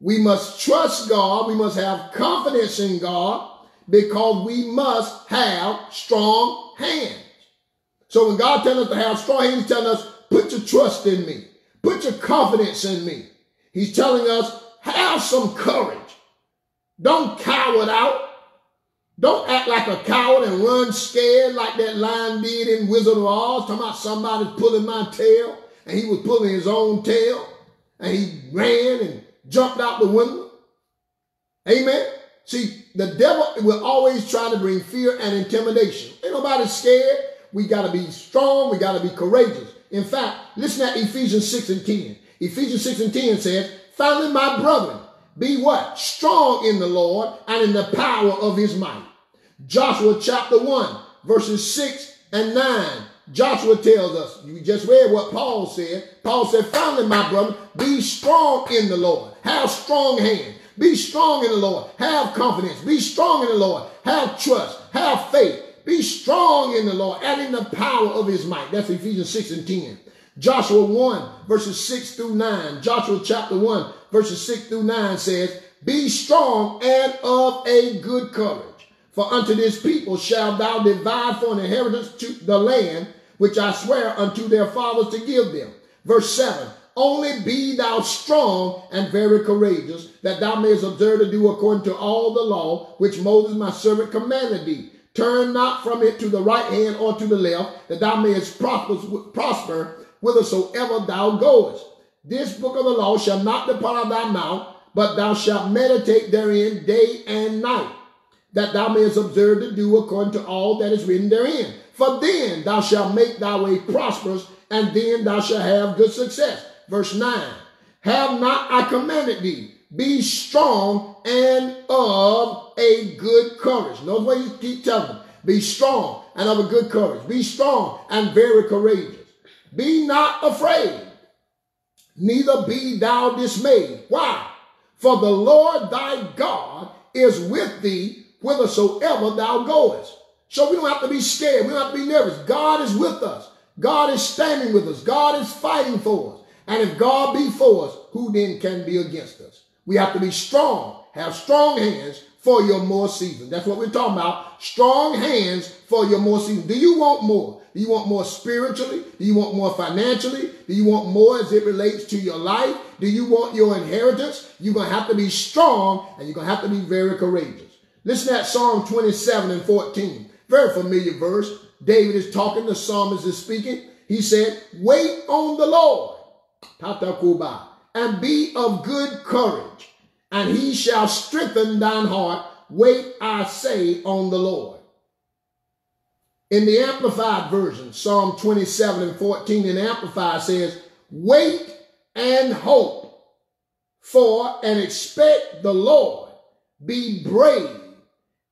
We must trust God. We must have confidence in God because we must have strong hands. So when God tells us to have strong hands, He's telling us, put your trust in me. Put your confidence in me. He's telling us, have some courage. Don't cower out. Don't act like a coward and run scared like that lion did in Wizard of Oz, talking about somebody pulling my tail, and he was pulling his own tail, and he ran and jumped out the window. Amen. See, the devil will always try to bring fear and intimidation. Ain't nobody scared. We got to be strong. We got to be courageous. In fact, listen at Ephesians 6 and 10. Ephesians 6 and 10 says, Finally, my brethren, be what? Strong in the Lord and in the power of his might. Joshua chapter 1, verses 6 and 9. Joshua tells us, you just read what Paul said. Paul said, finally, my brother, be strong in the Lord. Have strong hands. Be strong in the Lord. Have confidence. Be strong in the Lord. Have trust. Have faith. Be strong in the Lord and in the power of his might. That's Ephesians 6 and 10. Joshua 1, verses 6 through 9. Joshua chapter 1, verses 6 through 9 says, Be strong and of a good courage. For unto this people shalt thou divide for an inheritance to the land which I swear unto their fathers to give them. Verse 7 Only be thou strong and very courageous, that thou mayest observe to do according to all the law which Moses my servant commanded thee. Turn not from it to the right hand or to the left, that thou mayest prosper whithersoever thou goest. This book of the law shall not depart out of thy mouth, but thou shalt meditate therein day and night, that thou mayest observe to do according to all that is written therein. For then thou shalt make thy way prosperous, and then thou shalt have good success. Verse 9 Have not I commanded thee? Be strong and of a good courage. Notice what you keep telling them. Be strong and of a good courage. Be strong and very courageous. Be not afraid, neither be thou dismayed. Why? For the Lord thy God is with thee whithersoever thou goest. So we don't have to be scared. We don't have to be nervous. God is with us. God is standing with us. God is fighting for us. And if God be for us, who then can be against us? We have to be strong, have strong hands for your more season. That's what we're talking about. Strong hands for your more season. Do you want more? Do you want more spiritually? Do you want more financially? Do you want more as it relates to your life? Do you want your inheritance? You're going to have to be strong and you're going to have to be very courageous. Listen at Psalm 27 and 14. Very familiar verse. David is talking, the psalmist is speaking. He said, Wait on the Lord, Tatakuba, and be of good courage, and he shall strengthen thine heart. Wait, I say, on the Lord. In the Amplified Version, Psalm 27 and 14 in Amplified says, Wait and hope for and expect the Lord. Be brave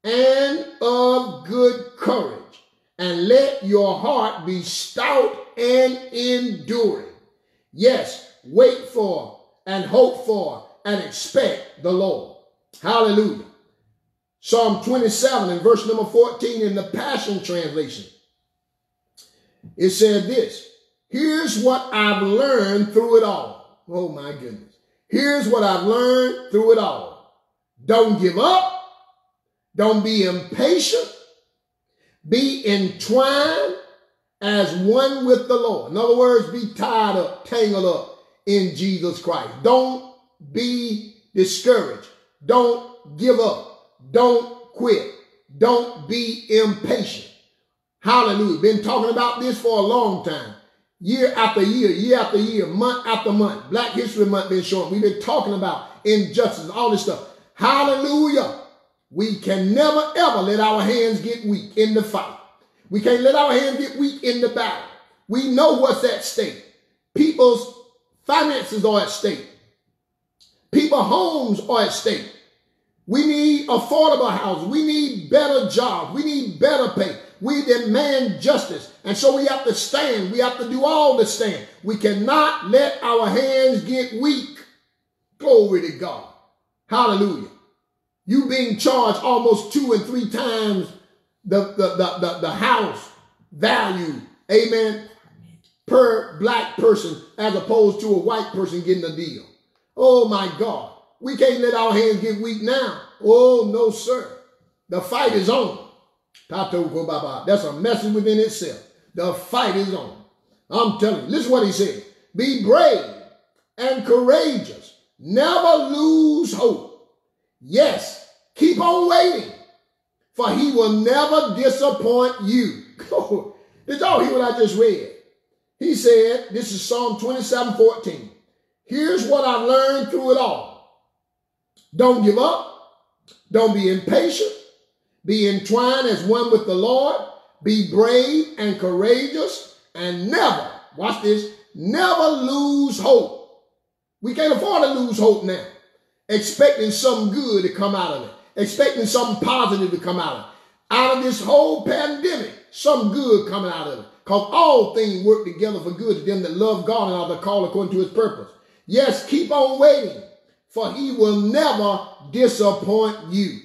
and of good courage, and let your heart be stout and enduring. Yes, wait for and hope for and expect the Lord. Hallelujah. Psalm 27 and verse number 14 in the Passion Translation. It said this Here's what I've learned through it all. Oh my goodness. Here's what I've learned through it all. Don't give up. Don't be impatient. Be entwined as one with the Lord. In other words, be tied up, tangled up in Jesus Christ. Don't be discouraged. Don't give up. Don't quit. Don't be impatient. Hallelujah. Been talking about this for a long time. Year after year, year after year, month after month. Black History Month been showing. We've been talking about injustice, all this stuff. Hallelujah. We can never ever let our hands get weak in the fight. We can't let our hands get weak in the battle. We know what's at stake. People's finances are at stake. People's homes are at stake. We need affordable houses. We need better jobs. We need better pay. We demand justice. And so we have to stand. We have to do all to stand. We cannot let our hands get weak. Glory to God. Hallelujah. You being charged almost two and three times the, the, the, the, the house value, amen, per black person as opposed to a white person getting a deal. Oh my God. We can't let our hands get weak now. Oh no, sir. The fight is on. That's a message within itself. The fight is on. I'm telling you, listen what he said. Be brave and courageous. Never lose hope. Yes, keep on waiting, for he will never disappoint you. Did y'all hear what I just read? He said, this is Psalm 27, 14. Here's what I've learned through it all. Don't give up. Don't be impatient. Be entwined as one with the Lord. Be brave and courageous and never, watch this, never lose hope. We can't afford to lose hope now. Expecting something good to come out of it. Expecting something positive to come out of it. Out of this whole pandemic, some good coming out of it. Because all things work together for good to them that love God and are the called according to his purpose. Yes, keep on waiting, for he will never disappoint you.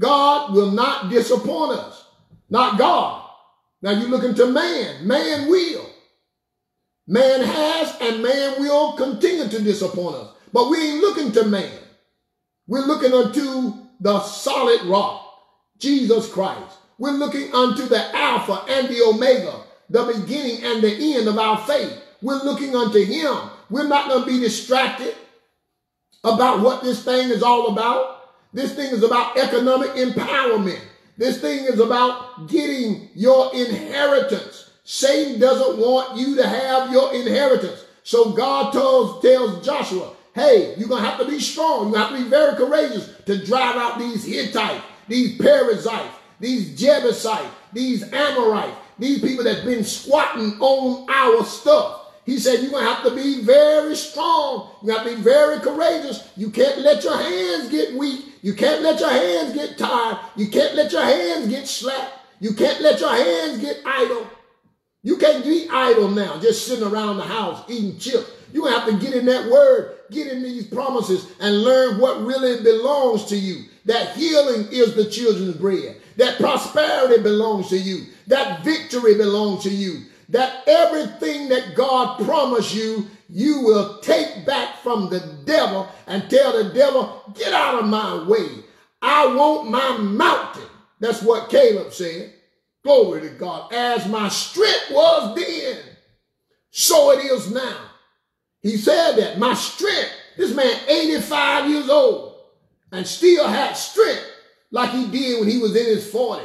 God will not disappoint us. Not God. Now you're looking to man. Man will. Man has and man will continue to disappoint us. But we ain't looking to man. We're looking unto the solid rock, Jesus Christ. We're looking unto the Alpha and the Omega, the beginning and the end of our faith. We're looking unto him. We're not going to be distracted about what this thing is all about. This thing is about economic empowerment. This thing is about getting your inheritance. Satan doesn't want you to have your inheritance. So God tells, tells Joshua, hey, you're going to have to be strong. You have to be very courageous to drive out these Hittites, these Perizzites, these Jebusites, these Amorites, these people that's been squatting on our stuff. He said, you're going to have to be very strong. You have to be very courageous. You can't let your hands get weak. You can't let your hands get tired. You can't let your hands get slack. You can't let your hands get idle. You can't be idle now, just sitting around the house eating chips. You going to have to get in that word, get in these promises, and learn what really belongs to you. That healing is the children's bread. That prosperity belongs to you. That victory belongs to you that everything that God promised you you will take back from the devil and tell the devil, get out of my way. I want my mountain. That's what Caleb said. Glory to God. As my strength was then, so it is now. He said that my strength, this man 85 years old and still had strength like he did when he was in his 40s.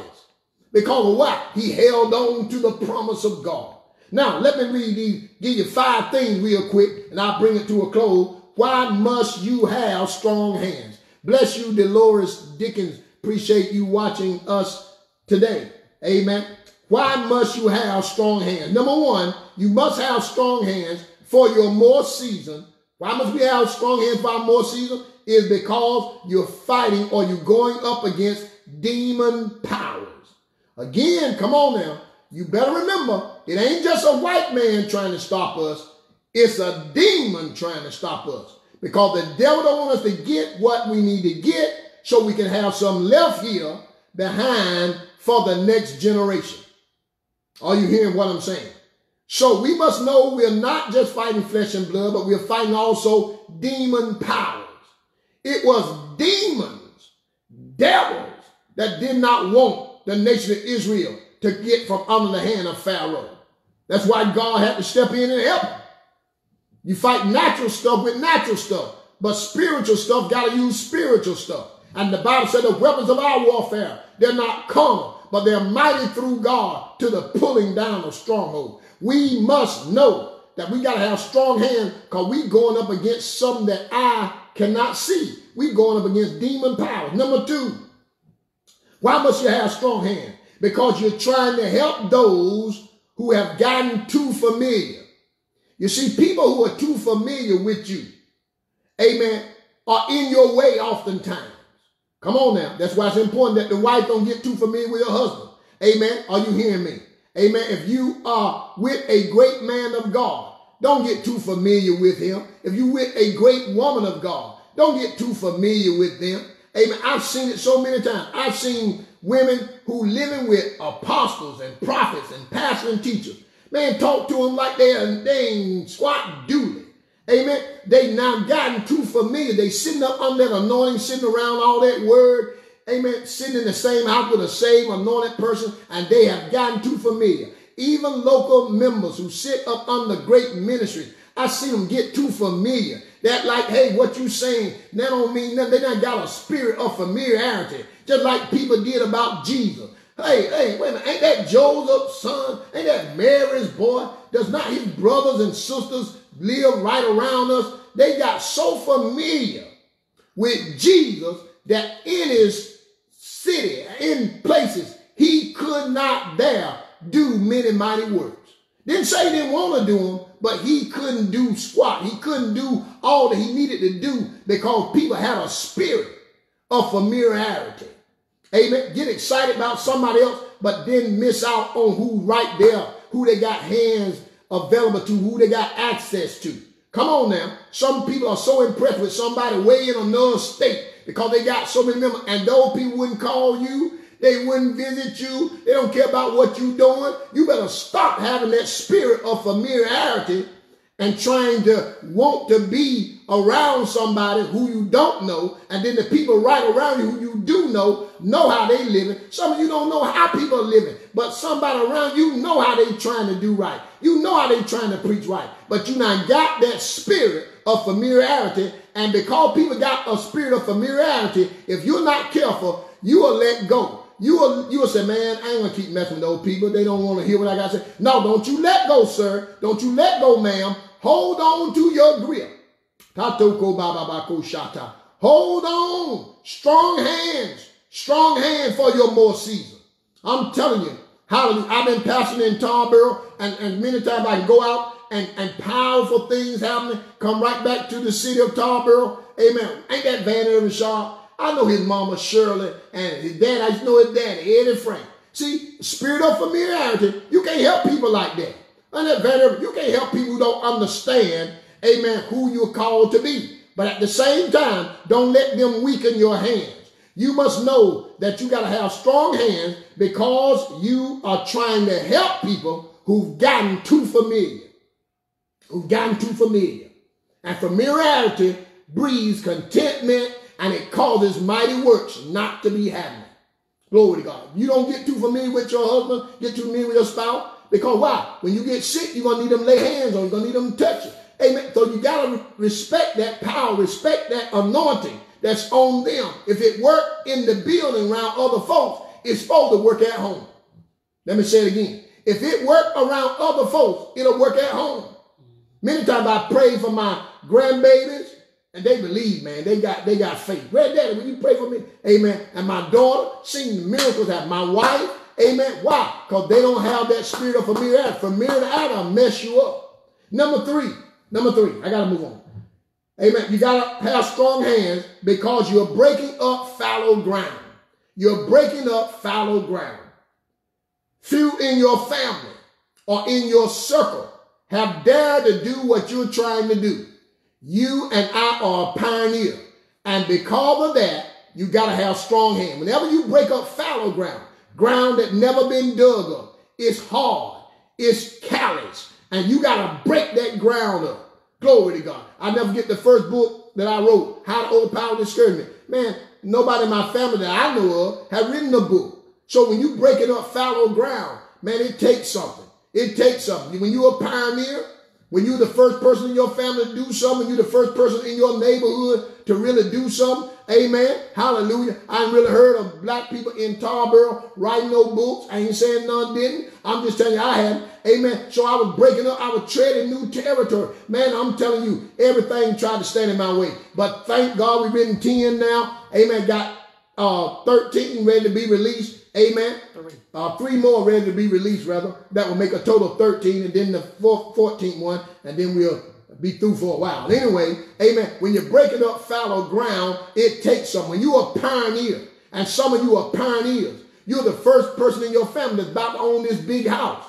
Because of what? He held on to the promise of God. Now, let me read these, give you five things real quick, and I'll bring it to a close. Why must you have strong hands? Bless you, Dolores Dickens. Appreciate you watching us today. Amen. Why must you have strong hands? Number one, you must have strong hands for your more season. Why must we have strong hands for our more season? Is because you're fighting or you're going up against demon powers. Again, come on now. You better remember, it ain't just a white man trying to stop us. It's a demon trying to stop us. Because the devil don't want us to get what we need to get so we can have some left here behind for the next generation. Are you hearing what I'm saying? So we must know we're not just fighting flesh and blood, but we're fighting also demon powers. It was demons, devils that did not want the nation of Israel to get from under the hand of Pharaoh. That's why God had to step in and help. You fight natural stuff with natural stuff, but spiritual stuff got to use spiritual stuff. And the Bible said the weapons of our warfare, they're not carnal, but they're mighty through God to the pulling down of strongholds. We must know that we got to have strong hands because we going up against something that I cannot see. We going up against demon powers. Number two, why must you have strong hands? Because you're trying to help those who have gotten too familiar. You see, people who are too familiar with you, amen, are in your way oftentimes. Come on now. That's why it's important that the wife don't get too familiar with her husband. Amen. Are you hearing me? Amen. If you are with a great man of God, don't get too familiar with him. If you with a great woman of God, don't get too familiar with them. Amen. I've seen it so many times. I've seen women who living with apostles and prophets and pastors and teachers. Man, talk to them like they're they ain't squat doodly. Amen. They now gotten too familiar. They sitting up under that anointing, sitting around all that word. Amen. Sitting in the same house with a same anointed person, and they have gotten too familiar. Even local members who sit up under great ministries, I see them get too familiar. That like, hey, what you saying, that don't mean nothing. They done got a spirit of familiarity, just like people did about Jesus. Hey, hey, wait a minute, ain't that Joseph's son? Ain't that Mary's boy? Does not his brothers and sisters live right around us? They got so familiar with Jesus that in his city, in places, he could not there do many mighty works. Didn't say he didn't want to do them, but he couldn't do squat. He couldn't do all that he needed to do because people had a spirit of familiarity. Amen. Get excited about somebody else, but then miss out on who right there, who they got hands available to, who they got access to. Come on now. Some people are so impressed with somebody way in another state because they got so many members, and those people wouldn't call you. They wouldn't visit you. They don't care about what you're doing. You better stop having that spirit of familiarity and trying to want to be around somebody who you don't know, and then the people right around you who you do know know how they living. Some of you don't know how people are living, but somebody around you know how they trying to do right. You know how they trying to preach right, but you not got that spirit of familiarity, and because people got a spirit of familiarity, if you're not careful, you will let go. You will, you will say, man, I ain't gonna keep messing with those people. They don't want to hear what I got to say. No, don't you let go, sir. Don't you let go, ma'am. Hold on to your grip. Hold on. Strong hands. Strong hands for your more season. I'm telling you. Hallelujah. I've been passing in Tarboro, and, and many times I can go out and, and powerful things happening. Come right back to the city of Tarboro. Amen. Ain't that Van Irvin Sharpe? I know his mama Shirley and his dad. I just know his daddy, Eddie Frank. See, spirit of familiarity, you can't help people like that. And that Van Irvin, you can't help people who don't understand, amen, who you're called to be. But at the same time, don't let them weaken your hands. You must know that you got to have strong hands because you are trying to help people who've gotten too familiar. Who've gotten too familiar. And familiarity breeds contentment and it causes mighty works not to be happening. Glory to God. You don't get too familiar with your husband, get too familiar with your spouse. Because why? When you get sick, you're gonna need them to lay hands on, you, you're gonna need them to touch you. Amen. So you gotta respect that power, respect that anointing that's on them. If it worked in the building around other folks, it's supposed to work at home. Let me say it again. If it worked around other folks, it'll work at home. Many times I pray for my grandbabies, and they believe, man. They got they got faith. Granddaddy, will you pray for me? Amen. And my daughter, seeing miracles that my wife, amen. Why? Because they don't have that spirit of familiarity. Familiarity will mess you up. Number three, number three, I gotta move on. Amen. You gotta have strong hands because you're breaking up fallow ground. You're breaking up fallow ground. Few in your family or in your circle have dared to do what you're trying to do. You and I are a pioneer. And because of that, you got to have strong hands. Whenever you break up fallow ground, ground that never been dug up, it's hard, it's callous, and you got to break that ground up. Glory to God. I never get the first book that I wrote, How to Overpower Discouragement. Man, nobody in my family that I know of have written a book. So when you breaking up fallow ground, man, it takes something. It takes something. When you're a pioneer, when you're the first person in your family to do something, you're the first person in your neighborhood to really do something. Amen. Hallelujah. I ain't really heard of black people in Tarboro writing no books. I ain't saying none didn't. I'm just telling you I had. Amen. So I was breaking up. I was treading new territory. Man, I'm telling you, everything tried to stand in my way. But thank God we've been 10 now. Amen. Got uh, 13 ready to be released. Amen. Three. Uh, three more ready to be released, rather. That will make a total of 13, and then the fourth, 14th one, and then we'll be through for a while. Anyway, amen. When you're breaking up fallow ground, it takes some. When you're a pioneer, and some of you are pioneers, you're the first person in your family that's about to own this big house.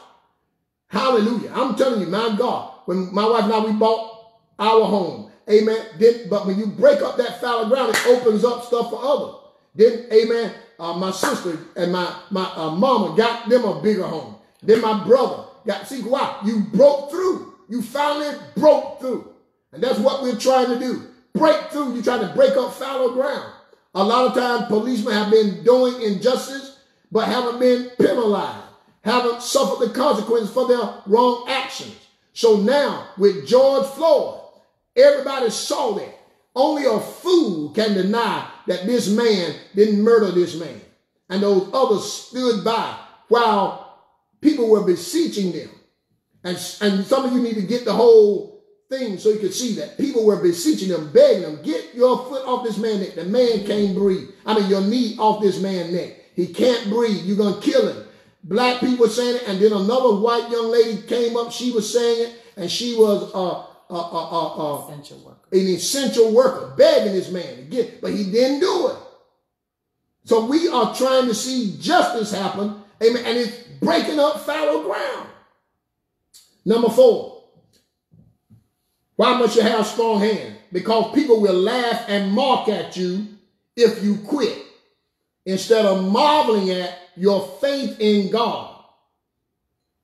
Hallelujah. I'm telling you, my God, when my wife and I, we bought our home. Amen. Then, but when you break up that fallow ground, it opens up stuff for others. Then, amen, uh, my sister and my, my uh, mama got them a bigger home. Then my brother got, see why? You broke through. You finally broke through. And that's what we're trying to do. Break through. You're trying to break up fallow ground. A lot of times policemen have been doing injustice, but haven't been penalized, haven't suffered the consequences for their wrong actions. So now with George Floyd, everybody saw that. Only a fool can deny that this man didn't murder this man. And those others stood by while people were beseeching them. And, and some of you need to get the whole thing so you can see that. People were beseeching them, begging them, get your foot off this man's neck. The man can't breathe. I mean, your knee off this man's neck. He can't breathe. You're going to kill him. Black people saying it. And then another white young lady came up. She was saying it. And she was uh, uh, uh, uh, uh, Essential worker. an essential worker, begging this man to get, but he didn't do it. So we are trying to see justice happen, amen, and it's breaking up fallow ground. Number four, why must you have strong hands? Because people will laugh and mock at you if you quit, instead of marveling at your faith in God.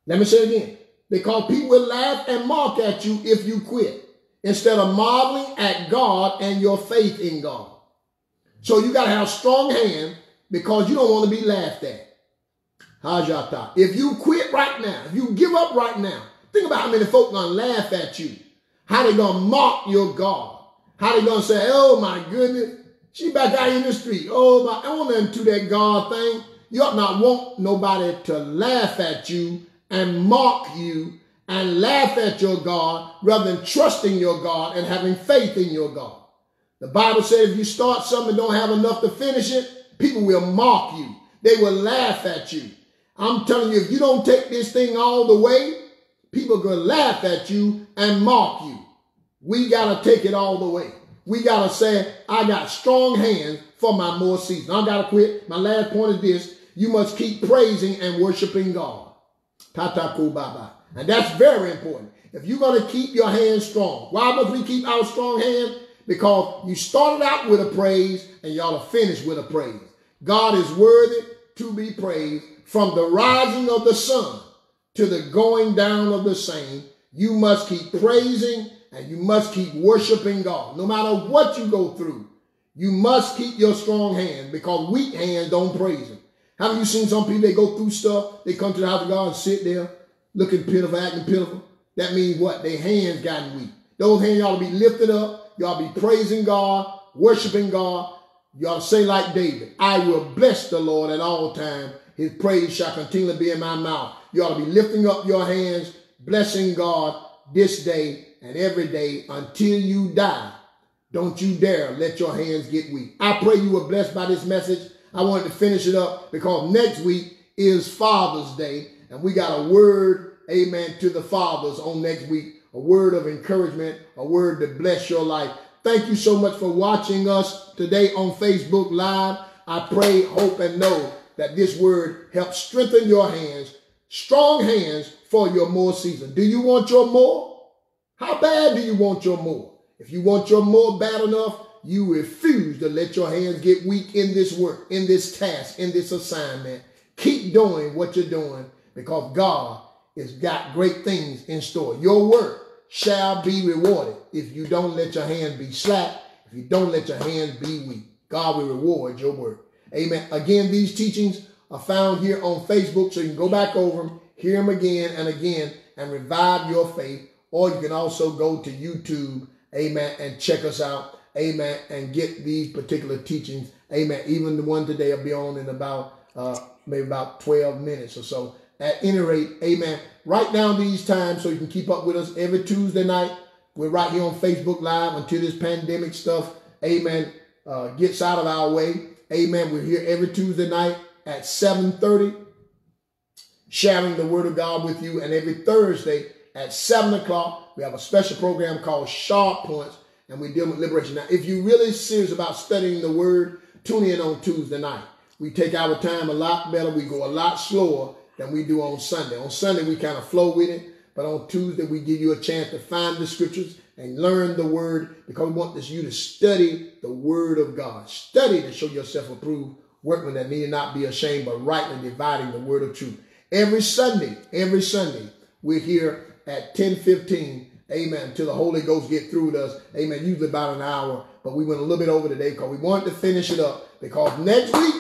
Let me say it again. Because people will laugh and mock at you if you quit, instead of marveling at God and your faith in God. So you got to have a strong hand because you don't want to be laughed at. How's your thought? If you quit right now, if you give up right now, think about how many folk gonna laugh at you. How they gonna mock your God. How they gonna say, oh my goodness, she back out in the street. Oh my, I want to that God thing. You ought not want nobody to laugh at you and mock you and laugh at your God rather than trusting your God and having faith in your God. The Bible says if you start something and don't have enough to finish it, people will mock you. They will laugh at you. I'm telling you, if you don't take this thing all the way, people are gonna laugh at you and mock you. We gotta take it all the way. We gotta say, I got strong hands for my more season. I gotta quit. My last point is this. You must keep praising and worshiping God. Tata baba. And that's very important. If you're going to keep your hands strong, why must we keep our strong hands? Because you started out with a praise and y'all are finished with a praise. God is worthy to be praised from the rising of the sun to the going down of the same. You must keep praising and you must keep worshiping God. No matter what you go through, you must keep your strong hand because weak hands don't praise Him. Haven't you seen some people, they go through stuff, they come to the house of God and sit there looking pitiful, acting pitiful? That means what? Their hands gotten weak. Those hands ought to be lifted up. Y'all be praising God, worshiping God. Y'all say like David, I will bless the Lord at all times. His praise shall continually be in my mouth. You ought to be lifting up your hands, blessing God this day and every day until you die. Don't you dare let your hands get weak. I pray you were blessed by this message. I wanted to finish it up because next week is Father's Day and we got a word, amen, to the fathers on next week. A word of encouragement, a word to bless your life. Thank you so much for watching us today on Facebook Live. I pray, hope, and know that this word helps strengthen your hands, strong hands for your more season. Do you want your more? How bad do you want your more? If you want your more bad enough, you refuse to let your hands get weak in this work, in this task, in this assignment. Keep doing what you're doing because God has got great things in store. Your work shall be rewarded if you don't let your hands be slack, if you don't let your hands be weak. God will reward your work. Amen. Again, these teachings are found here on Facebook, so you can go back over them, hear them again and again, and revive your faith. Or you can also go to YouTube, amen, and check us out, amen, and get these particular teachings, amen. Even the one today will be on in about uh, maybe about 12 minutes or so. At any rate, amen. Write down these times so you can keep up with us every Tuesday night. We're right here on Facebook Live until this pandemic stuff, amen, uh, gets out of our way. Amen. We're here every Tuesday night at 7.30, sharing the word of God with you. And every Thursday at 7 o'clock, we have a special program called Sharp Points, and we deal with liberation. Now, if you're really serious about studying the word, tune in on Tuesday night. We take our time a lot better. We go a lot slower than we do on Sunday. On Sunday, we kind of flow with it. But on Tuesday, we give you a chance to find the scriptures and learn the word because we want this, you to study the word of God. Study to show yourself approved, workman that need not be ashamed, but rightly dividing the word of truth. Every Sunday, every Sunday, we're here at 1015. Amen. Until the Holy Ghost get through with us. Amen. Usually about an hour, but we went a little bit over today because we wanted to finish it up because next week,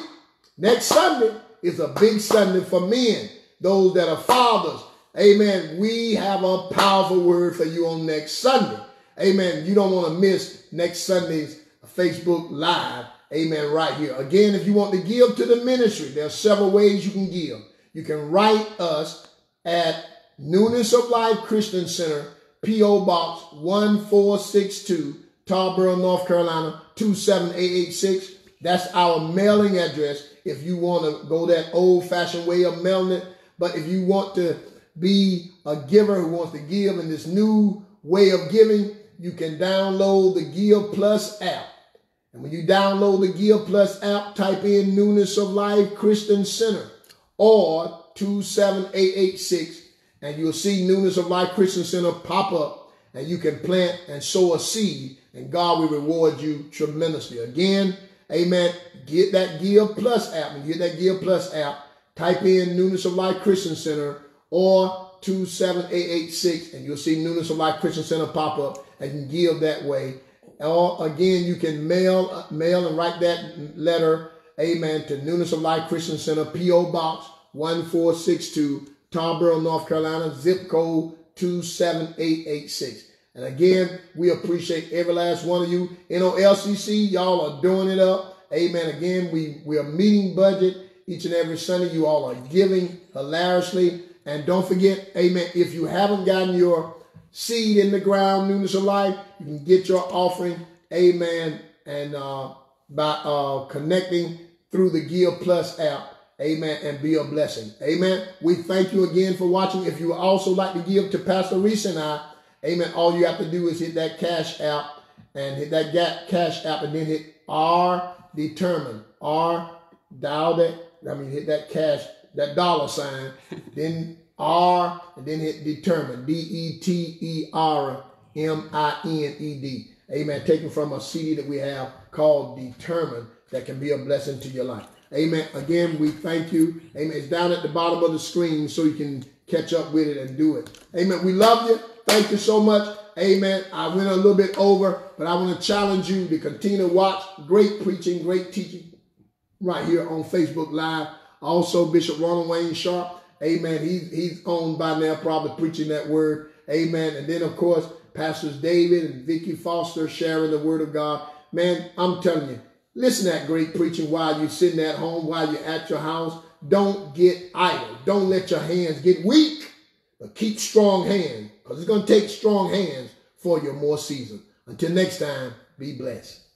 next Sunday is a big Sunday for men, those that are fathers. Amen. We have a powerful word for you on next Sunday. Amen. You don't want to miss next Sunday's Facebook Live. Amen. Right here. Again, if you want to give to the ministry, there are several ways you can give. You can write us at Newness of Life Christian Center, P.O. Box 1462, Tarboro, North Carolina 27886. That's our mailing address if you want to go that old fashioned way of mailing it. But if you want to be a giver who wants to give in this new way of giving, you can download the Give Plus app. And when you download the Give Plus app, type in Newness of Life Christian Center or 27886 and you'll see Newness of Life Christian Center pop up and you can plant and sow a seed and God will reward you tremendously. Again, amen. Get that Give Plus app and get that Give Plus app. Type in Newness of Life Christian Center or 27886 and you'll see Newness of Life Christian Center pop up and you can give that way. Or again, you can mail, uh, mail and write that letter, amen, to Newness of Life Christian Center, P.O. Box 1462, Tarboro, North Carolina, zip code 27886. And again, we appreciate every last one of you. NOLCC, y'all are doing it up. Amen. Again, we, we are meeting budget each and every Sunday. You all are giving hilariously. And don't forget, amen, if you haven't gotten your seed in the ground, newness of life, you can get your offering, amen, and uh, by uh, connecting through the Give Plus app, amen, and be a blessing. Amen. We thank you again for watching. If you would also like to give to Pastor Reese and I, amen, all you have to do is hit that cash app and hit that cash app and then hit R determine. R dial that, I mean, hit that cash, that dollar sign, (laughs) then R, and then hit determine. D E T E R M I N E D. Amen. Taken from a CD that we have called Determine that can be a blessing to your life. Amen. Again, we thank you. Amen. It's down at the bottom of the screen so you can catch up with it and do it. Amen. We love you. Thank you so much. Amen. I went a little bit over, but I want to challenge you to continue to watch great preaching, great teaching right here on Facebook Live. Also, Bishop Ronald Wayne Sharpe. Amen. He's he's on by now, probably preaching that word. Amen. And then, of course, Pastors David and Vicky Foster sharing the word of God. Man, I'm telling you, listen to that great preaching while you're sitting at home, while you're at your house. Don't get idle. Don't let your hands get weak, but keep strong hands because it's going to take strong hands for your more season. Until next time, be blessed.